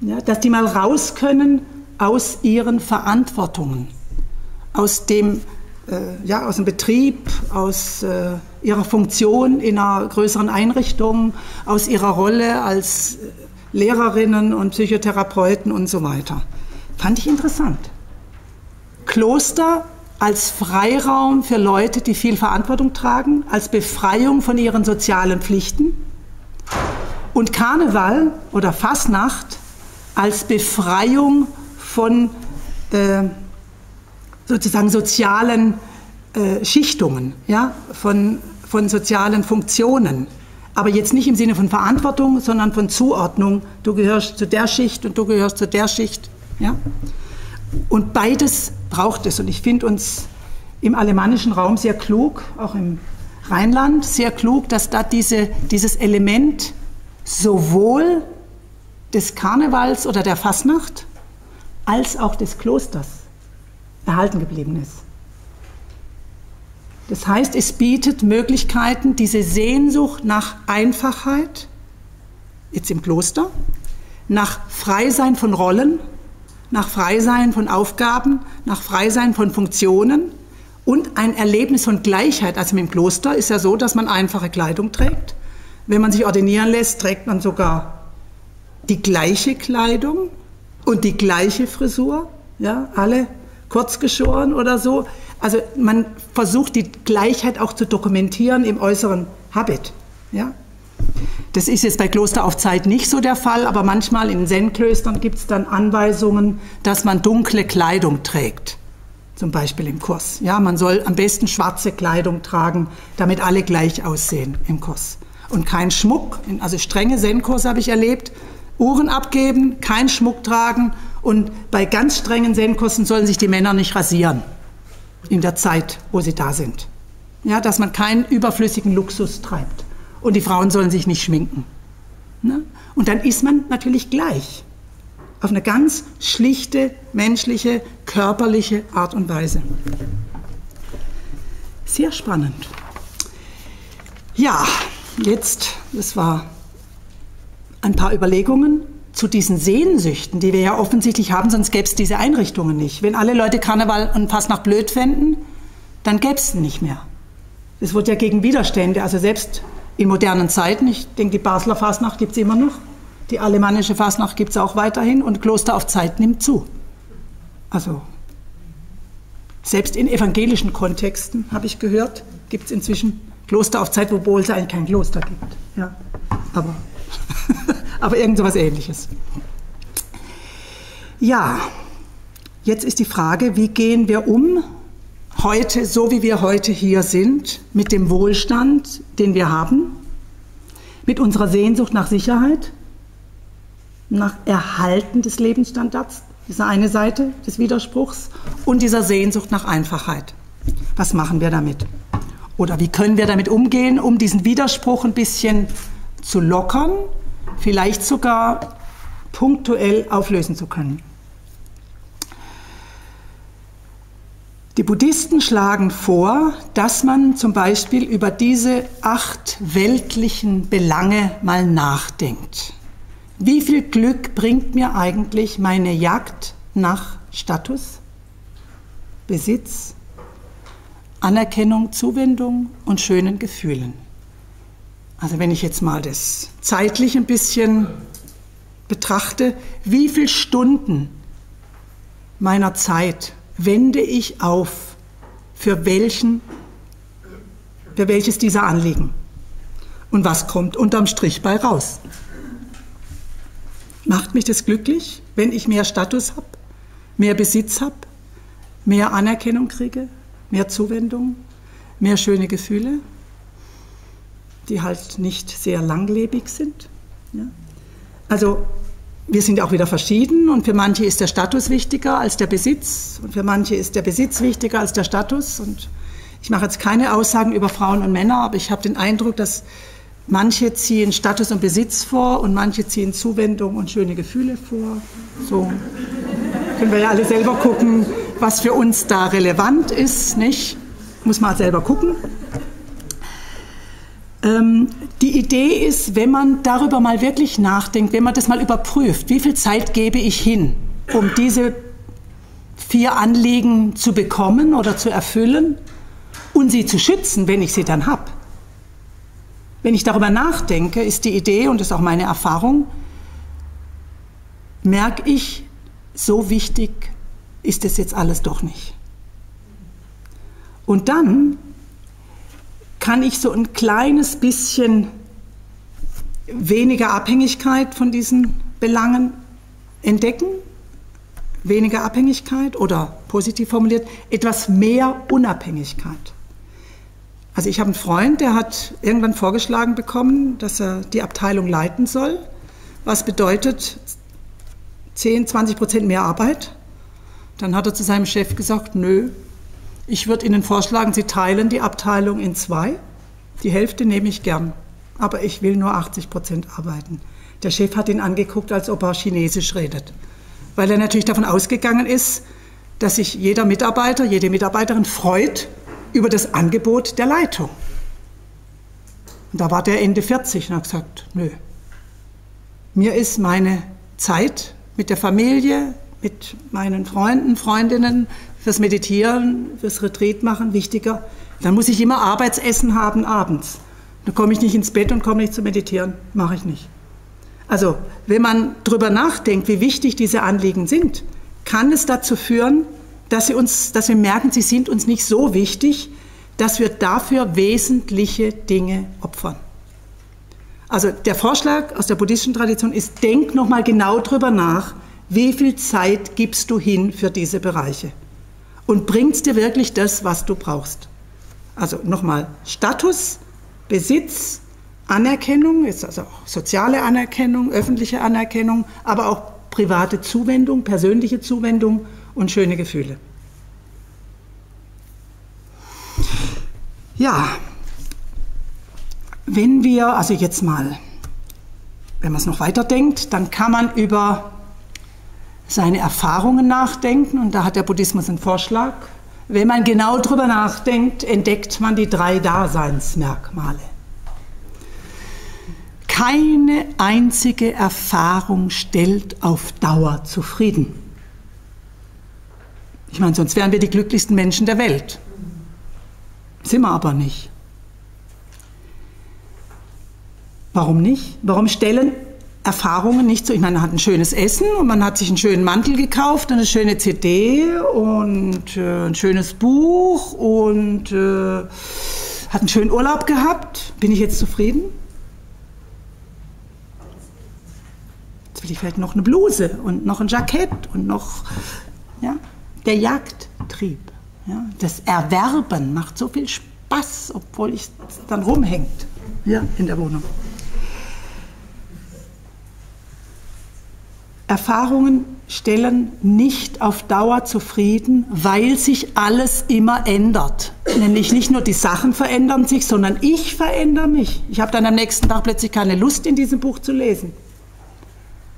Ja, dass die mal raus können aus ihren Verantwortungen, aus dem, äh, ja, aus dem Betrieb, aus äh, ihrer Funktion in einer größeren Einrichtung, aus ihrer Rolle als äh, Lehrerinnen und Psychotherapeuten und so weiter. Fand ich interessant. Kloster als Freiraum für Leute, die viel Verantwortung tragen, als Befreiung von ihren sozialen Pflichten. Und Karneval oder Fasnacht als Befreiung von äh, sozusagen sozialen äh, Schichtungen, ja, von, von sozialen Funktionen. Aber jetzt nicht im Sinne von Verantwortung, sondern von Zuordnung. Du gehörst zu der Schicht und du gehörst zu der Schicht. Ja? Und beides braucht es. Und ich finde uns im alemannischen Raum sehr klug, auch im Rheinland sehr klug, dass da diese, dieses Element sowohl des Karnevals oder der Fasnacht als auch des Klosters erhalten geblieben ist. Das heißt, es bietet Möglichkeiten, diese Sehnsucht nach Einfachheit, jetzt im Kloster, nach Freisein von Rollen, nach Freisein von Aufgaben, nach Freisein von Funktionen und ein Erlebnis von Gleichheit. Also im Kloster ist ja so, dass man einfache Kleidung trägt. Wenn man sich ordinieren lässt, trägt man sogar die gleiche Kleidung und die gleiche Frisur, ja, alle kurz geschoren oder so. Also man versucht die Gleichheit auch zu dokumentieren im äußeren Habit, ja. Das ist jetzt bei Kloster auf Zeit nicht so der Fall, aber manchmal in Zen-Klöstern gibt es dann Anweisungen, dass man dunkle Kleidung trägt. Zum Beispiel im Kurs. Ja, man soll am besten schwarze Kleidung tragen, damit alle gleich aussehen im Kurs. Und kein Schmuck, also strenge Zen-Kurse habe ich erlebt, Uhren abgeben, kein Schmuck tragen und bei ganz strengen Zen-Kursen sollen sich die Männer nicht rasieren in der Zeit, wo sie da sind. Ja, dass man keinen überflüssigen Luxus treibt und die Frauen sollen sich nicht schminken. Ne? Und dann ist man natürlich gleich. Auf eine ganz schlichte, menschliche, körperliche Art und Weise. Sehr spannend. Ja, jetzt, das war ein paar Überlegungen zu diesen Sehnsüchten, die wir ja offensichtlich haben, sonst gäbe es diese Einrichtungen nicht. Wenn alle Leute Karneval und Fastnacht blöd fänden, dann gäbe es nicht mehr. Es wird ja gegen Widerstände, also selbst in modernen Zeiten. Ich denke, die Basler Fasnacht gibt es immer noch. Die alemannische Fasnacht gibt es auch weiterhin und Kloster auf Zeit nimmt zu. Also selbst in evangelischen Kontexten, habe ich gehört, gibt es inzwischen Kloster auf Zeit, wo es eigentlich kein Kloster gibt. Ja, aber, aber irgend so was ähnliches. Ja, jetzt ist die Frage, wie gehen wir um heute, so wie wir heute hier sind, mit dem Wohlstand, den wir haben, mit unserer Sehnsucht nach Sicherheit, nach Erhalten des Lebensstandards, diese eine Seite des Widerspruchs, und dieser Sehnsucht nach Einfachheit. Was machen wir damit? Oder wie können wir damit umgehen, um diesen Widerspruch ein bisschen zu lockern, vielleicht sogar punktuell auflösen zu können? Die Buddhisten schlagen vor, dass man zum Beispiel über diese acht weltlichen Belange mal nachdenkt. Wie viel Glück bringt mir eigentlich meine Jagd nach Status, Besitz, Anerkennung, Zuwendung und schönen Gefühlen? Also wenn ich jetzt mal das zeitlich ein bisschen betrachte, wie viele Stunden meiner Zeit wende ich auf für welchen, für welches dieser Anliegen. Und was kommt unterm Strich bei raus? Macht mich das glücklich, wenn ich mehr Status habe, mehr Besitz habe, mehr Anerkennung kriege, mehr Zuwendung, mehr schöne Gefühle, die halt nicht sehr langlebig sind? Ja? Also wir sind auch wieder verschieden und für manche ist der Status wichtiger als der Besitz und für manche ist der Besitz wichtiger als der Status. Und ich mache jetzt keine Aussagen über Frauen und Männer, aber ich habe den Eindruck, dass manche ziehen Status und Besitz vor und manche ziehen Zuwendung und schöne Gefühle vor. So können wir ja alle selber gucken, was für uns da relevant ist, nicht? Muss man selber gucken. Ähm, die Idee ist, wenn man darüber mal wirklich nachdenkt, wenn man das mal überprüft, wie viel Zeit gebe ich hin, um diese vier Anliegen zu bekommen oder zu erfüllen und sie zu schützen, wenn ich sie dann habe. Wenn ich darüber nachdenke, ist die Idee, und ist auch meine Erfahrung, merke ich, so wichtig ist es jetzt alles doch nicht. Und dann kann ich so ein kleines bisschen weniger Abhängigkeit von diesen Belangen entdecken, weniger Abhängigkeit oder positiv formuliert, etwas mehr Unabhängigkeit. Also ich habe einen Freund, der hat irgendwann vorgeschlagen bekommen, dass er die Abteilung leiten soll, was bedeutet 10, 20 Prozent mehr Arbeit, Dann hat er zu seinem Chef gesagt, nö, ich würde Ihnen vorschlagen, Sie teilen die Abteilung in zwei. Die Hälfte nehme ich gern, aber ich will nur 80 Prozent arbeiten. Der Chef hat ihn angeguckt, als ob er Chinesisch redet, weil er natürlich davon ausgegangen ist, dass sich jeder Mitarbeiter, jede Mitarbeiterin freut über das Angebot der Leitung. Und da war der Ende 40 und hat gesagt, nö, mir ist meine Zeit mit der Familie, mit meinen Freunden, Freundinnen, fürs Meditieren, fürs Retreat machen wichtiger. Dann muss ich immer Arbeitsessen haben abends. Dann komme ich nicht ins Bett und komme nicht zu meditieren. Mache ich nicht. Also, wenn man darüber nachdenkt, wie wichtig diese Anliegen sind, kann es dazu führen, dass, sie uns, dass wir merken, sie sind uns nicht so wichtig, dass wir dafür wesentliche Dinge opfern. Also der Vorschlag aus der buddhistischen Tradition ist, denk nochmal genau drüber nach, wie viel Zeit gibst du hin für diese Bereiche und bringst dir wirklich das, was du brauchst. Also nochmal, Status, Besitz, Anerkennung, ist also auch soziale Anerkennung, öffentliche Anerkennung, aber auch private Zuwendung, persönliche Zuwendung und schöne Gefühle. Ja, wenn wir, also jetzt mal, wenn man es noch weiter denkt, dann kann man über seine Erfahrungen nachdenken und da hat der Buddhismus einen Vorschlag. Wenn man genau drüber nachdenkt, entdeckt man die drei Daseinsmerkmale. Keine einzige Erfahrung stellt auf Dauer zufrieden. Ich meine, sonst wären wir die glücklichsten Menschen der Welt. Sind wir aber nicht. Warum nicht? Warum stellen Erfahrungen nicht so? Ich meine, man hat ein schönes Essen und man hat sich einen schönen Mantel gekauft, eine schöne CD und äh, ein schönes Buch und äh, hat einen schönen Urlaub gehabt. Bin ich jetzt zufrieden? Jetzt will ich vielleicht noch eine Bluse und noch ein Jackett und noch, ja, der Jagdtrieb. Ja, das Erwerben macht so viel Spaß, obwohl es dann rumhängt ja, in der Wohnung. Erfahrungen stellen nicht auf Dauer zufrieden, weil sich alles immer ändert. Nämlich nicht nur die Sachen verändern sich, sondern ich verändere mich. Ich habe dann am nächsten Tag plötzlich keine Lust, in diesem Buch zu lesen.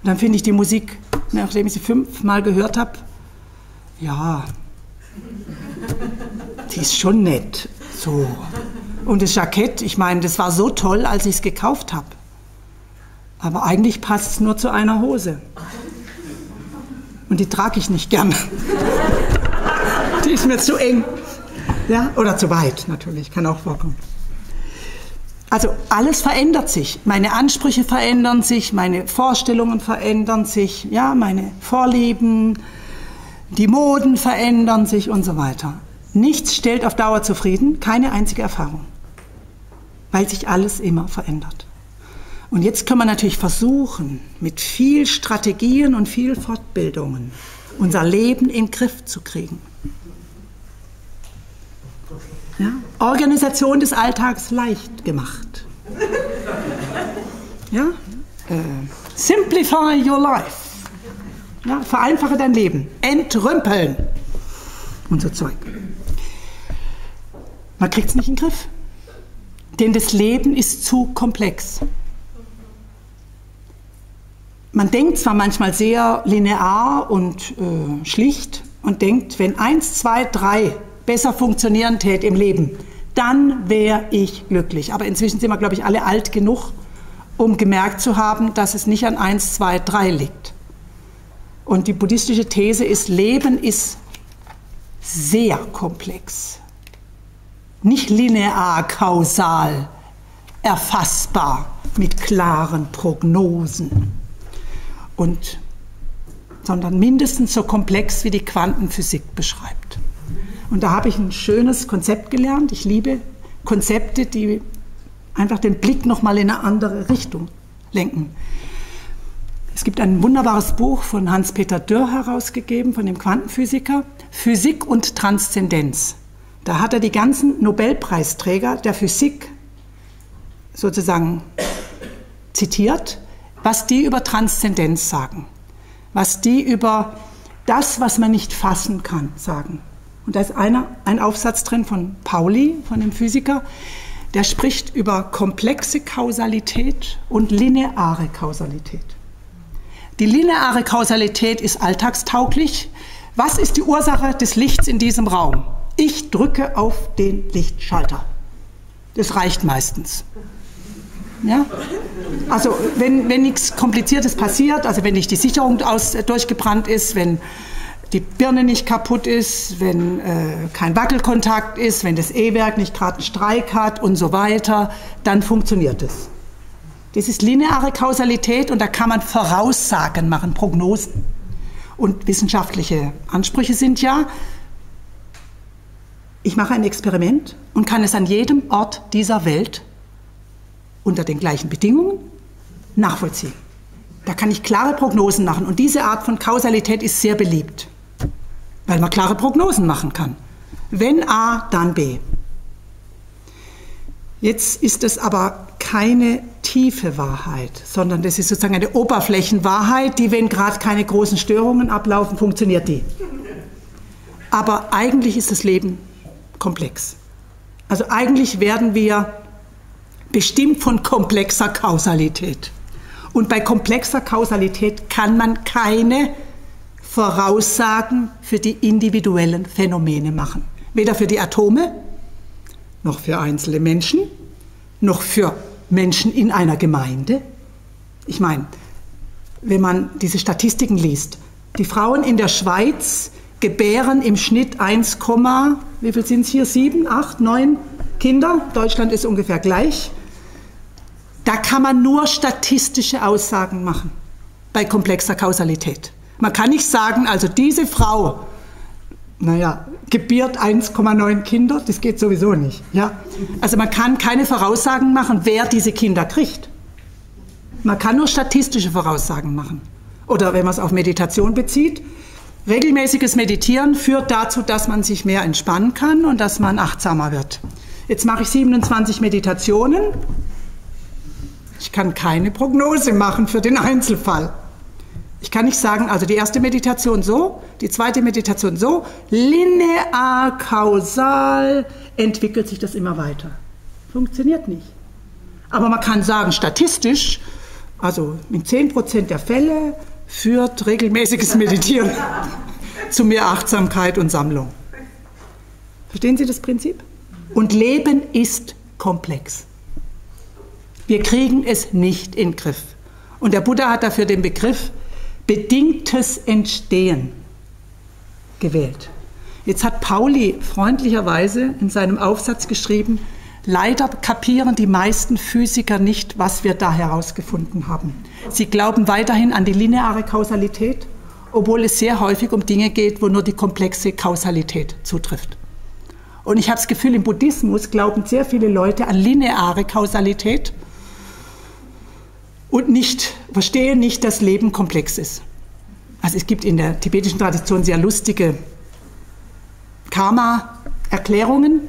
Und dann finde ich die Musik, nachdem ich sie fünfmal gehört habe, ja, die ist schon nett. So. Und das Jackett, ich meine, das war so toll, als ich es gekauft habe. Aber eigentlich passt es nur zu einer Hose. Und die trage ich nicht gern. die ist mir zu eng. Ja, oder zu weit natürlich, kann auch vorkommen. Also alles verändert sich. Meine Ansprüche verändern sich, meine Vorstellungen verändern sich, ja, meine Vorlieben, die Moden verändern sich und so weiter. Nichts stellt auf Dauer zufrieden, keine einzige Erfahrung, weil sich alles immer verändert. Und jetzt können wir natürlich versuchen, mit viel Strategien und viel Fortbildungen unser Leben in den Griff zu kriegen. Ja? Organisation des Alltags leicht gemacht. Ja? Äh, simplify your life. Ja, vereinfache dein Leben. Entrümpeln. Und so Zeug. Man kriegt es nicht in den Griff. Denn das Leben ist zu komplex. Man denkt zwar manchmal sehr linear und äh, schlicht und denkt, wenn eins, zwei, drei besser funktionieren täte im Leben, dann wäre ich glücklich. Aber inzwischen sind wir, glaube ich, alle alt genug, um gemerkt zu haben, dass es nicht an eins, zwei, drei liegt. Und die buddhistische These ist, Leben ist sehr komplex. Nicht linear, kausal, erfassbar mit klaren Prognosen. Und, sondern mindestens so komplex, wie die Quantenphysik beschreibt. Und da habe ich ein schönes Konzept gelernt. Ich liebe Konzepte, die einfach den Blick nochmal in eine andere Richtung lenken. Es gibt ein wunderbares Buch von Hans-Peter Dürr herausgegeben, von dem Quantenphysiker, Physik und Transzendenz. Da hat er die ganzen Nobelpreisträger der Physik sozusagen zitiert, was die über Transzendenz sagen, was die über das, was man nicht fassen kann, sagen. Und da ist einer, ein Aufsatz drin von Pauli, von dem Physiker, der spricht über komplexe Kausalität und lineare Kausalität. Die lineare Kausalität ist alltagstauglich. Was ist die Ursache des Lichts in diesem Raum? Ich drücke auf den Lichtschalter. Das reicht meistens. Ja? Also wenn, wenn nichts Kompliziertes passiert, also wenn nicht die Sicherung aus, durchgebrannt ist, wenn die Birne nicht kaputt ist, wenn äh, kein Wackelkontakt ist, wenn das E-Werk nicht gerade einen Streik hat und so weiter, dann funktioniert es. Das ist lineare Kausalität und da kann man Voraussagen machen, Prognosen. Und wissenschaftliche Ansprüche sind ja, ich mache ein Experiment und kann es an jedem Ort dieser Welt unter den gleichen Bedingungen nachvollziehen. Da kann ich klare Prognosen machen und diese Art von Kausalität ist sehr beliebt, weil man klare Prognosen machen kann. Wenn A, dann B. Jetzt ist es aber keine tiefe Wahrheit, sondern das ist sozusagen eine Oberflächenwahrheit, die, wenn gerade keine großen Störungen ablaufen, funktioniert die. Aber eigentlich ist das Leben komplex. Also eigentlich werden wir bestimmt von komplexer Kausalität. Und bei komplexer Kausalität kann man keine Voraussagen für die individuellen Phänomene machen. Weder für die Atome, noch für einzelne Menschen, noch für Menschen in einer Gemeinde. Ich meine, wenn man diese Statistiken liest, die Frauen in der Schweiz gebären im Schnitt 1, wie viel sind es hier? 7, 8, 9 Kinder. Deutschland ist ungefähr gleich. Da kann man nur statistische Aussagen machen bei komplexer Kausalität. Man kann nicht sagen, also diese Frau, naja, gebiert 1,9 Kinder, das geht sowieso nicht. Ja? Also man kann keine Voraussagen machen, wer diese Kinder kriegt. Man kann nur statistische Voraussagen machen. Oder wenn man es auf Meditation bezieht, regelmäßiges Meditieren führt dazu, dass man sich mehr entspannen kann und dass man achtsamer wird. Jetzt mache ich 27 Meditationen. Ich kann keine Prognose machen für den Einzelfall. Ich kann nicht sagen, also die erste Meditation so, die zweite Meditation so, linear, kausal entwickelt sich das immer weiter. Funktioniert nicht. Aber man kann sagen, statistisch, also in 10% der Fälle führt regelmäßiges Meditieren zu mehr Achtsamkeit und Sammlung. Verstehen Sie das Prinzip? Und Leben ist komplex. Wir kriegen es nicht in den Griff. Und der Buddha hat dafür den Begriff bedingtes Entstehen gewählt. Jetzt hat Pauli freundlicherweise in seinem Aufsatz geschrieben, leider kapieren die meisten Physiker nicht, was wir da herausgefunden haben. Sie glauben weiterhin an die lineare Kausalität, obwohl es sehr häufig um Dinge geht, wo nur die komplexe Kausalität zutrifft. Und ich habe das Gefühl, im Buddhismus glauben sehr viele Leute an lineare Kausalität und nicht, verstehe nicht, dass Leben komplex ist. Also es gibt in der tibetischen Tradition sehr lustige Karma-Erklärungen.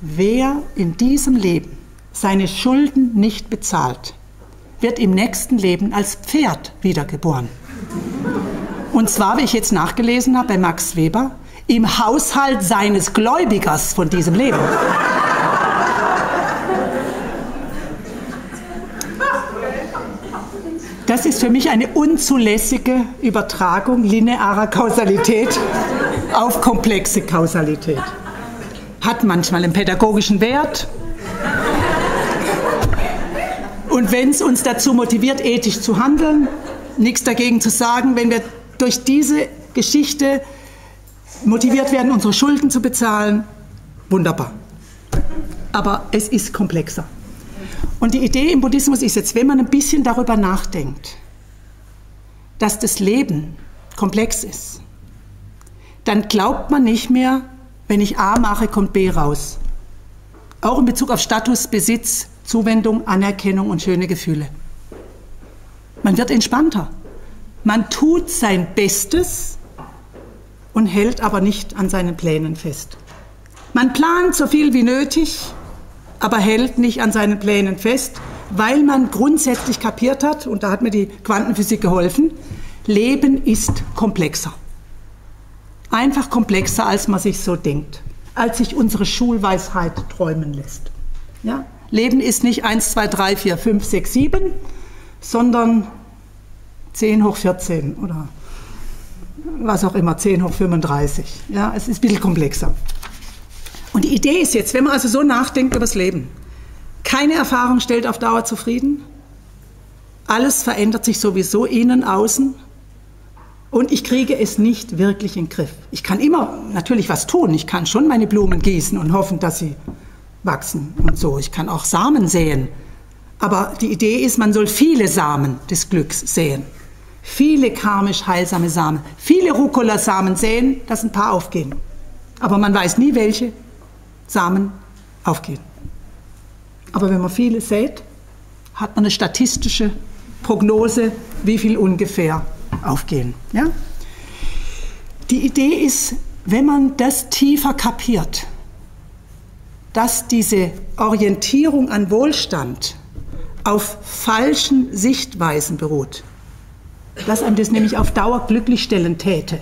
Wer in diesem Leben seine Schulden nicht bezahlt, wird im nächsten Leben als Pferd wiedergeboren. Und zwar, wie ich jetzt nachgelesen habe bei Max Weber, im Haushalt seines Gläubigers von diesem Leben. Das ist für mich eine unzulässige Übertragung linearer Kausalität auf komplexe Kausalität. Hat manchmal einen pädagogischen Wert. Und wenn es uns dazu motiviert, ethisch zu handeln, nichts dagegen zu sagen, wenn wir durch diese Geschichte motiviert werden, unsere Schulden zu bezahlen, wunderbar. Aber es ist komplexer. Und die Idee im Buddhismus ist jetzt, wenn man ein bisschen darüber nachdenkt, dass das Leben komplex ist, dann glaubt man nicht mehr, wenn ich A mache, kommt B raus. Auch in Bezug auf Status, Besitz, Zuwendung, Anerkennung und schöne Gefühle. Man wird entspannter. Man tut sein Bestes und hält aber nicht an seinen Plänen fest. Man plant so viel wie nötig aber hält nicht an seinen Plänen fest, weil man grundsätzlich kapiert hat, und da hat mir die Quantenphysik geholfen, Leben ist komplexer. Einfach komplexer, als man sich so denkt, als sich unsere Schulweisheit träumen lässt. Ja? Leben ist nicht 1, 2, 3, 4, 5, 6, 7, sondern 10 hoch 14 oder was auch immer, 10 hoch 35. Ja, es ist ein bisschen komplexer. Und die Idee ist jetzt, wenn man also so nachdenkt über das Leben, keine Erfahrung stellt auf Dauer zufrieden, alles verändert sich sowieso innen, außen und ich kriege es nicht wirklich in den Griff. Ich kann immer natürlich was tun, ich kann schon meine Blumen gießen und hoffen, dass sie wachsen und so. Ich kann auch Samen säen. Aber die Idee ist, man soll viele Samen des Glücks säen. Viele karmisch heilsame Samen. Viele Rucola-Samen säen, dass ein paar aufgehen. Aber man weiß nie, welche Samen aufgehen. Aber wenn man viele sät, hat man eine statistische Prognose, wie viel ungefähr aufgehen. Ja? Die Idee ist, wenn man das tiefer kapiert, dass diese Orientierung an Wohlstand auf falschen Sichtweisen beruht, dass einem das nämlich auf Dauer glücklich stellen täte,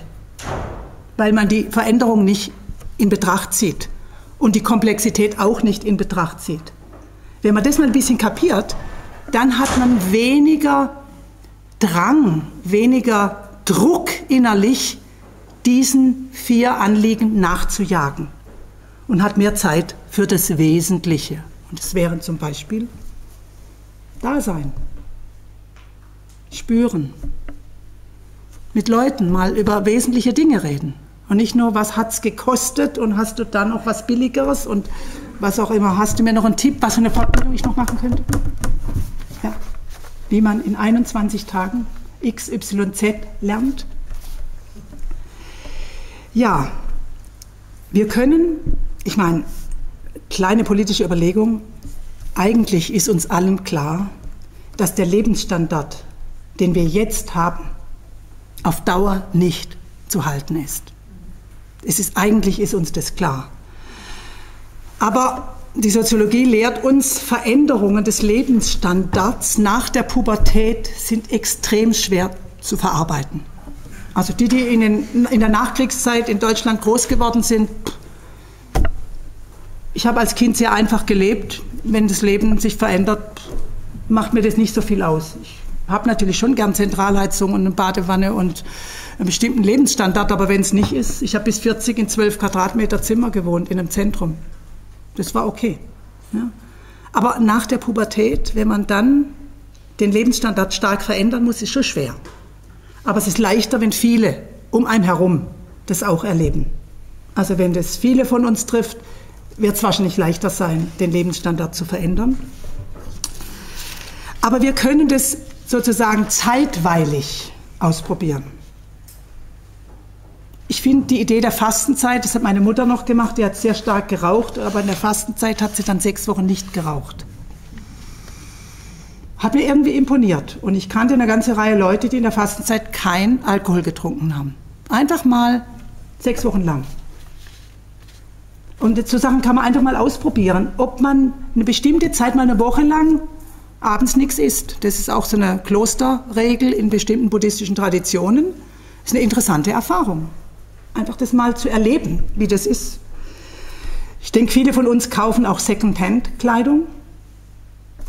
weil man die Veränderung nicht in Betracht zieht und die Komplexität auch nicht in Betracht zieht. Wenn man das mal ein bisschen kapiert, dann hat man weniger Drang, weniger Druck innerlich, diesen vier Anliegen nachzujagen und hat mehr Zeit für das Wesentliche. Und es wären zum Beispiel Dasein, spüren, mit Leuten mal über wesentliche Dinge reden. Und nicht nur, was hat es gekostet und hast du dann noch was Billigeres und was auch immer. Hast du mir noch einen Tipp, was für eine Fortbildung ich noch machen könnte? Ja. Wie man in 21 Tagen XYZ lernt. Ja, wir können, ich meine, kleine politische Überlegung, eigentlich ist uns allen klar, dass der Lebensstandard, den wir jetzt haben, auf Dauer nicht zu halten ist. Es ist eigentlich ist uns das klar. Aber die Soziologie lehrt uns, Veränderungen des Lebensstandards nach der Pubertät sind extrem schwer zu verarbeiten. Also die, die in, den, in der Nachkriegszeit in Deutschland groß geworden sind, ich habe als Kind sehr einfach gelebt. Wenn das Leben sich verändert, macht mir das nicht so viel aus. Ich habe natürlich schon gern Zentralheizung und eine Badewanne und einen bestimmten Lebensstandard, aber wenn es nicht ist, ich habe bis 40 in 12 Quadratmeter Zimmer gewohnt in einem Zentrum. Das war okay. Ja. Aber nach der Pubertät, wenn man dann den Lebensstandard stark verändern muss, ist schon schwer. Aber es ist leichter, wenn viele um einen herum das auch erleben. Also wenn das viele von uns trifft, wird es wahrscheinlich leichter sein, den Lebensstandard zu verändern. Aber wir können das sozusagen zeitweilig ausprobieren. Ich finde die Idee der Fastenzeit, das hat meine Mutter noch gemacht, die hat sehr stark geraucht, aber in der Fastenzeit hat sie dann sechs Wochen nicht geraucht. Hat mir irgendwie imponiert. Und ich kannte eine ganze Reihe Leute, die in der Fastenzeit kein Alkohol getrunken haben. Einfach mal sechs Wochen lang. Und so Sachen kann man einfach mal ausprobieren, ob man eine bestimmte Zeit, mal eine Woche lang, abends nichts isst. Das ist auch so eine Klosterregel in bestimmten buddhistischen Traditionen. Das ist eine interessante Erfahrung einfach das mal zu erleben, wie das ist. Ich denke, viele von uns kaufen auch Secondhand-Kleidung.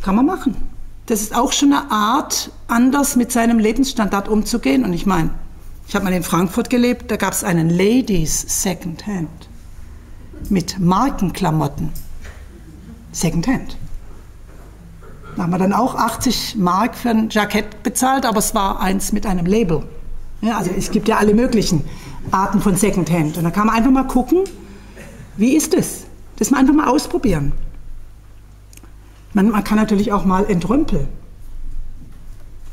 Kann man machen. Das ist auch schon eine Art, anders mit seinem Lebensstandard umzugehen. Und ich meine, ich habe mal in Frankfurt gelebt, da gab es einen Ladies Secondhand mit Markenklamotten. Secondhand. Da haben wir dann auch 80 Mark für ein Jackett bezahlt, aber es war eins mit einem Label. Ja, also es gibt ja alle möglichen Arten von Secondhand. Und da kann man einfach mal gucken, wie ist es? Das mal einfach mal ausprobieren. Man, man kann natürlich auch mal entrümpeln.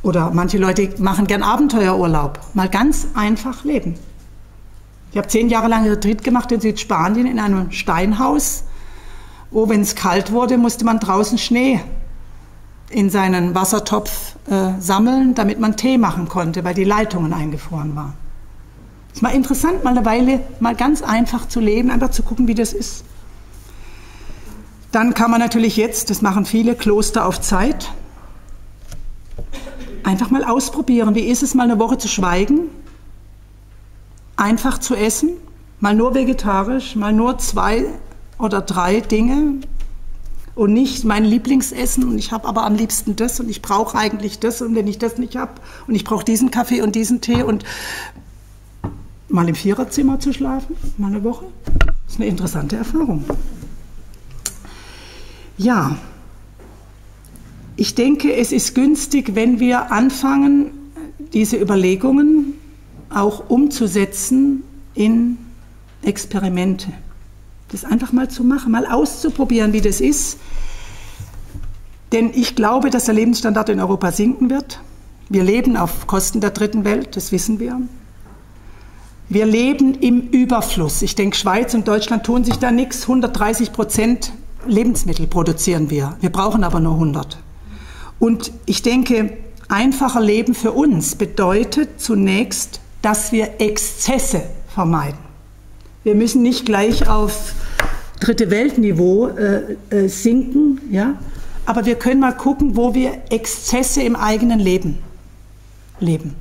Oder manche Leute machen gern Abenteuerurlaub. Mal ganz einfach leben. Ich habe zehn Jahre lang Retreat gemacht in Südspanien in einem Steinhaus, wo, wenn es kalt wurde, musste man draußen Schnee in seinen Wassertopf äh, sammeln, damit man Tee machen konnte, weil die Leitungen eingefroren waren. Es mal interessant, mal eine Weile mal ganz einfach zu leben, einfach zu gucken, wie das ist. Dann kann man natürlich jetzt, das machen viele Kloster auf Zeit, einfach mal ausprobieren. Wie ist es, mal eine Woche zu schweigen? einfach zu essen, mal nur vegetarisch, mal nur zwei oder drei Dinge und nicht mein Lieblingsessen und ich habe aber am liebsten das und ich brauche eigentlich das und wenn ich das nicht habe und ich brauche diesen Kaffee und diesen Tee und mal im Viererzimmer zu schlafen, mal eine Woche, ist eine interessante Erfahrung. Ja, ich denke, es ist günstig, wenn wir anfangen, diese Überlegungen auch umzusetzen in Experimente. Das einfach mal zu machen, mal auszuprobieren, wie das ist. Denn ich glaube, dass der Lebensstandard in Europa sinken wird. Wir leben auf Kosten der dritten Welt, das wissen wir. Wir leben im Überfluss. Ich denke, Schweiz und Deutschland tun sich da nichts. 130 Prozent Lebensmittel produzieren wir. Wir brauchen aber nur 100. Und ich denke, einfacher Leben für uns bedeutet zunächst, dass wir Exzesse vermeiden. Wir müssen nicht gleich auf dritte Weltniveau äh, äh, sinken, ja, aber wir können mal gucken, wo wir Exzesse im eigenen Leben leben.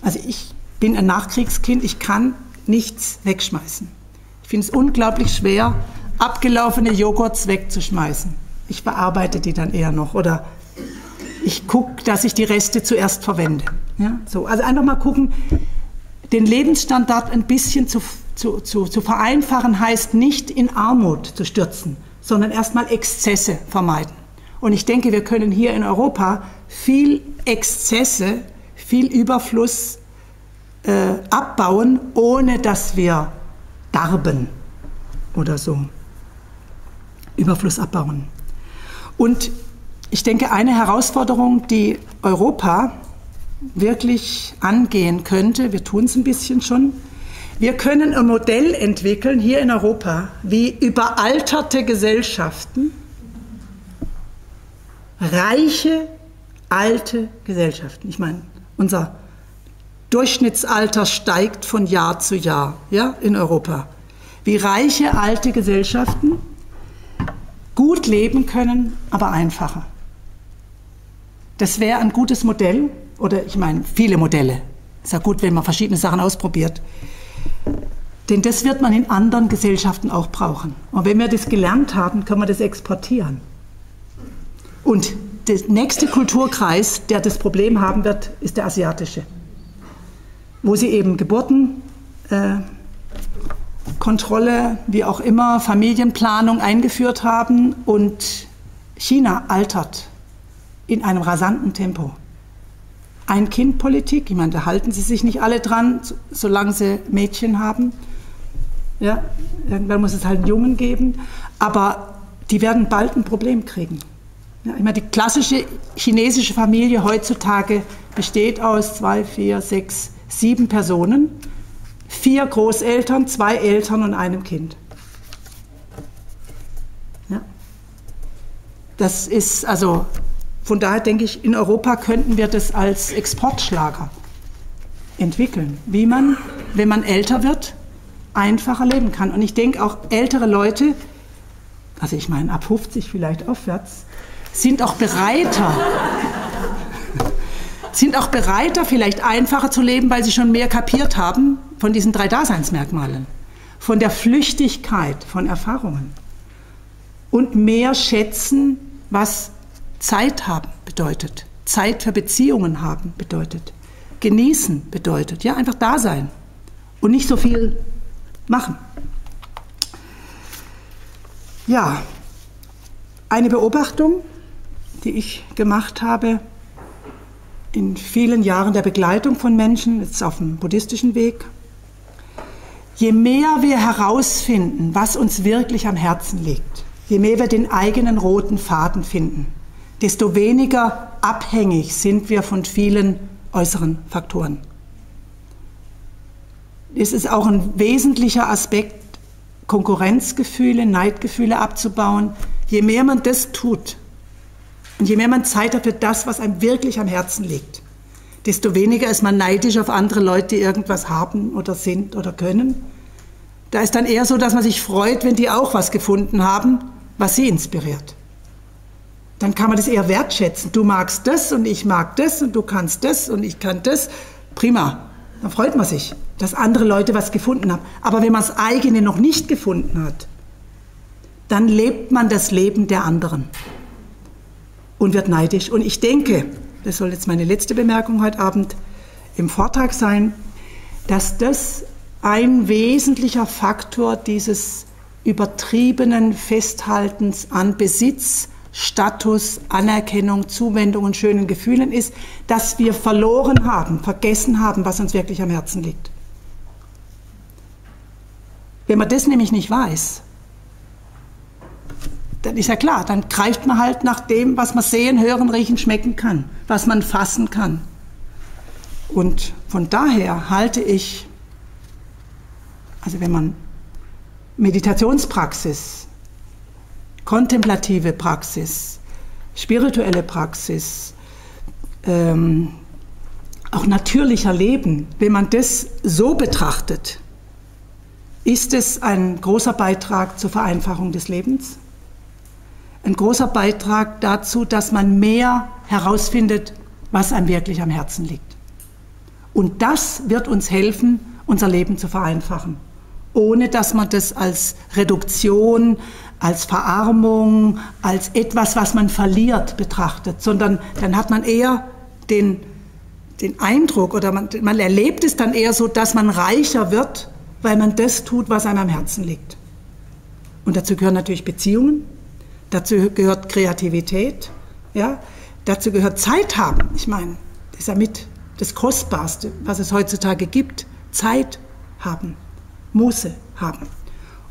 Also ich bin ein Nachkriegskind, ich kann nichts wegschmeißen. Ich finde es unglaublich schwer, abgelaufene Joghurts wegzuschmeißen. Ich bearbeite die dann eher noch oder ich gucke, dass ich die Reste zuerst verwende. Ja, so. Also einfach mal gucken, den Lebensstandard ein bisschen zu, zu, zu, zu vereinfachen heißt nicht in Armut zu stürzen, sondern erstmal Exzesse vermeiden. Und ich denke, wir können hier in Europa viel Exzesse, viel Überfluss äh, abbauen, ohne dass wir darben oder so. Überfluss abbauen. Und ich denke, eine Herausforderung, die Europa wirklich angehen könnte, wir tun es ein bisschen schon, wir können ein Modell entwickeln hier in Europa, wie überalterte Gesellschaften, reiche, alte Gesellschaften. Ich meine, unser Durchschnittsalter steigt von Jahr zu Jahr ja, in Europa. Wie reiche, alte Gesellschaften gut leben können, aber einfacher. Das wäre ein gutes Modell, oder ich meine, viele Modelle. Ist ja gut, wenn man verschiedene Sachen ausprobiert. Denn das wird man in anderen Gesellschaften auch brauchen. Und wenn wir das gelernt haben, können wir das exportieren. Und der nächste Kulturkreis, der das Problem haben wird, ist der asiatische. Wo sie eben Geburten, äh, Kontrolle, wie auch immer, Familienplanung eingeführt haben und China altert in einem rasanten Tempo. Ein-Kind-Politik, ich meine, da halten sie sich nicht alle dran, solange sie Mädchen haben. Ja, irgendwann muss es halt einen Jungen geben, aber die werden bald ein Problem kriegen. Ja, ich meine, die klassische chinesische Familie heutzutage besteht aus zwei, vier, sechs, sieben Personen, vier Großeltern, zwei Eltern und einem Kind. Ja. Das ist also von daher denke ich, in Europa könnten wir das als Exportschlager entwickeln, wie man, wenn man älter wird, einfacher leben kann. Und ich denke auch ältere Leute, also ich meine ab 50 vielleicht aufwärts, sind auch bereiter, sind auch bereiter vielleicht einfacher zu leben, weil sie schon mehr kapiert haben von diesen drei Daseinsmerkmalen, von der Flüchtigkeit von Erfahrungen und mehr schätzen, was Zeit haben bedeutet. Zeit für Beziehungen haben bedeutet. Genießen bedeutet. Ja, einfach da sein und nicht so viel machen. Ja, eine Beobachtung, die ich gemacht habe in vielen Jahren der Begleitung von Menschen, jetzt auf dem buddhistischen Weg. Je mehr wir herausfinden, was uns wirklich am Herzen liegt, je mehr wir den eigenen roten Faden finden, desto weniger abhängig sind wir von vielen äußeren Faktoren. Es ist auch ein wesentlicher Aspekt, Konkurrenzgefühle, Neidgefühle abzubauen. Je mehr man das tut und je mehr man Zeit hat für das, was einem wirklich am Herzen liegt, desto weniger ist man neidisch auf andere Leute, die irgendwas haben oder sind oder können. Da ist dann eher so, dass man sich freut, wenn die auch was gefunden haben, was sie inspiriert dann kann man das eher wertschätzen. Du magst das und ich mag das und du kannst das und ich kann das. Prima. Dann freut man sich, dass andere Leute was gefunden haben. Aber wenn man das eigene noch nicht gefunden hat, dann lebt man das Leben der anderen und wird neidisch. Und ich denke, das soll jetzt meine letzte Bemerkung heute Abend im Vortrag sein, dass das ein wesentlicher Faktor dieses übertriebenen Festhaltens an Besitz, Status, Anerkennung, Zuwendung und schönen Gefühlen ist, dass wir verloren haben, vergessen haben, was uns wirklich am Herzen liegt. Wenn man das nämlich nicht weiß, dann ist ja klar, dann greift man halt nach dem, was man sehen, hören, riechen, schmecken kann, was man fassen kann. Und von daher halte ich, also wenn man Meditationspraxis, kontemplative Praxis, spirituelle Praxis, ähm, auch natürlicher Leben, wenn man das so betrachtet, ist es ein großer Beitrag zur Vereinfachung des Lebens ein großer Beitrag dazu, dass man mehr herausfindet, was einem wirklich am Herzen liegt. Und das wird uns helfen, unser Leben zu vereinfachen, ohne dass man das als Reduktion, als Verarmung, als etwas, was man verliert, betrachtet, sondern dann hat man eher den, den Eindruck oder man, man erlebt es dann eher so, dass man reicher wird, weil man das tut, was einem am Herzen liegt. Und dazu gehören natürlich Beziehungen, Dazu gehört Kreativität, ja. Dazu gehört Zeit haben. Ich meine, das ist ja mit das Kostbarste, was es heutzutage gibt. Zeit haben, Muße haben.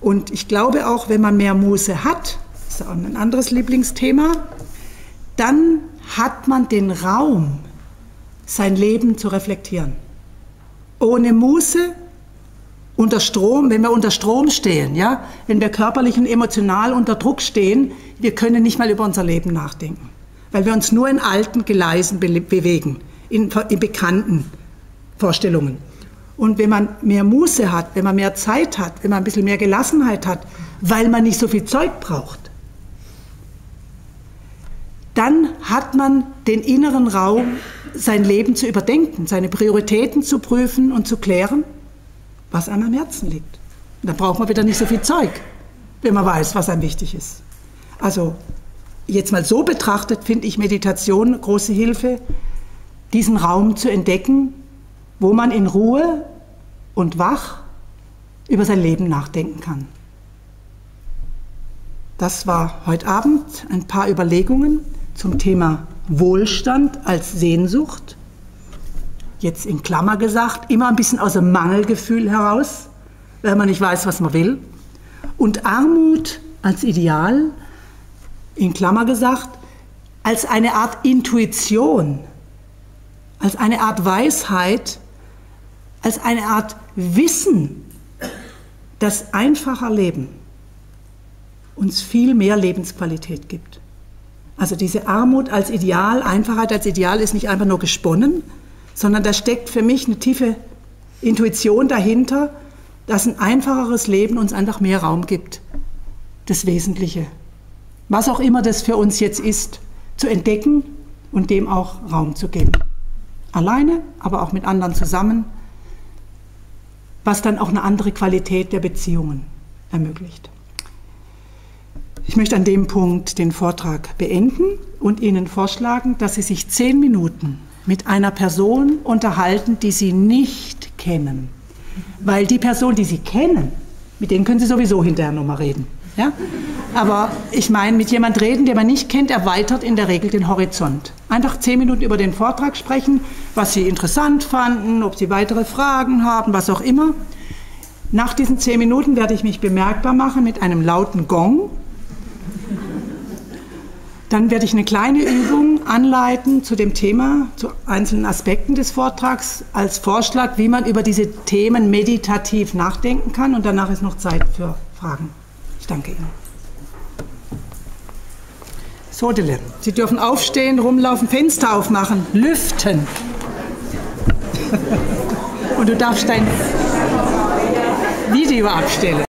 Und ich glaube auch, wenn man mehr Muße hat, ist auch ein anderes Lieblingsthema, dann hat man den Raum, sein Leben zu reflektieren. Ohne Muße unter Strom, wenn wir unter Strom stehen, ja, wenn wir körperlich und emotional unter Druck stehen, wir können nicht mal über unser Leben nachdenken, weil wir uns nur in alten Gleisen be bewegen, in, in bekannten Vorstellungen. Und wenn man mehr Muße hat, wenn man mehr Zeit hat, wenn man ein bisschen mehr Gelassenheit hat, weil man nicht so viel Zeug braucht, dann hat man den inneren Raum, sein Leben zu überdenken, seine Prioritäten zu prüfen und zu klären was einem am Herzen liegt. Und da braucht man wieder nicht so viel Zeug, wenn man weiß, was einem wichtig ist. Also jetzt mal so betrachtet, finde ich Meditation große Hilfe, diesen Raum zu entdecken, wo man in Ruhe und wach über sein Leben nachdenken kann. Das war heute Abend ein paar Überlegungen zum Thema Wohlstand als Sehnsucht jetzt in Klammer gesagt, immer ein bisschen aus dem Mangelgefühl heraus, weil man nicht weiß, was man will. Und Armut als Ideal, in Klammer gesagt, als eine Art Intuition, als eine Art Weisheit, als eine Art Wissen, dass einfacher Leben uns viel mehr Lebensqualität gibt. Also diese Armut als Ideal, Einfachheit als Ideal ist nicht einfach nur gesponnen, sondern da steckt für mich eine tiefe Intuition dahinter, dass ein einfacheres Leben uns einfach mehr Raum gibt. Das Wesentliche. Was auch immer das für uns jetzt ist, zu entdecken und dem auch Raum zu geben. Alleine, aber auch mit anderen zusammen, was dann auch eine andere Qualität der Beziehungen ermöglicht. Ich möchte an dem Punkt den Vortrag beenden und Ihnen vorschlagen, dass Sie sich zehn Minuten mit einer Person unterhalten, die Sie nicht kennen. Weil die Person, die Sie kennen, mit denen können Sie sowieso hinterher nochmal reden. Ja? Aber ich meine, mit jemand reden, den man nicht kennt, erweitert in der Regel den Horizont. Einfach zehn Minuten über den Vortrag sprechen, was Sie interessant fanden, ob Sie weitere Fragen haben, was auch immer. Nach diesen zehn Minuten werde ich mich bemerkbar machen mit einem lauten Gong. Dann werde ich eine kleine Übung anleiten zu dem Thema, zu einzelnen Aspekten des Vortrags als Vorschlag, wie man über diese Themen meditativ nachdenken kann. Und danach ist noch Zeit für Fragen. Ich danke Ihnen. Sodele, Sie dürfen aufstehen, rumlaufen, Fenster aufmachen, lüften. Und du darfst dein Video abstellen.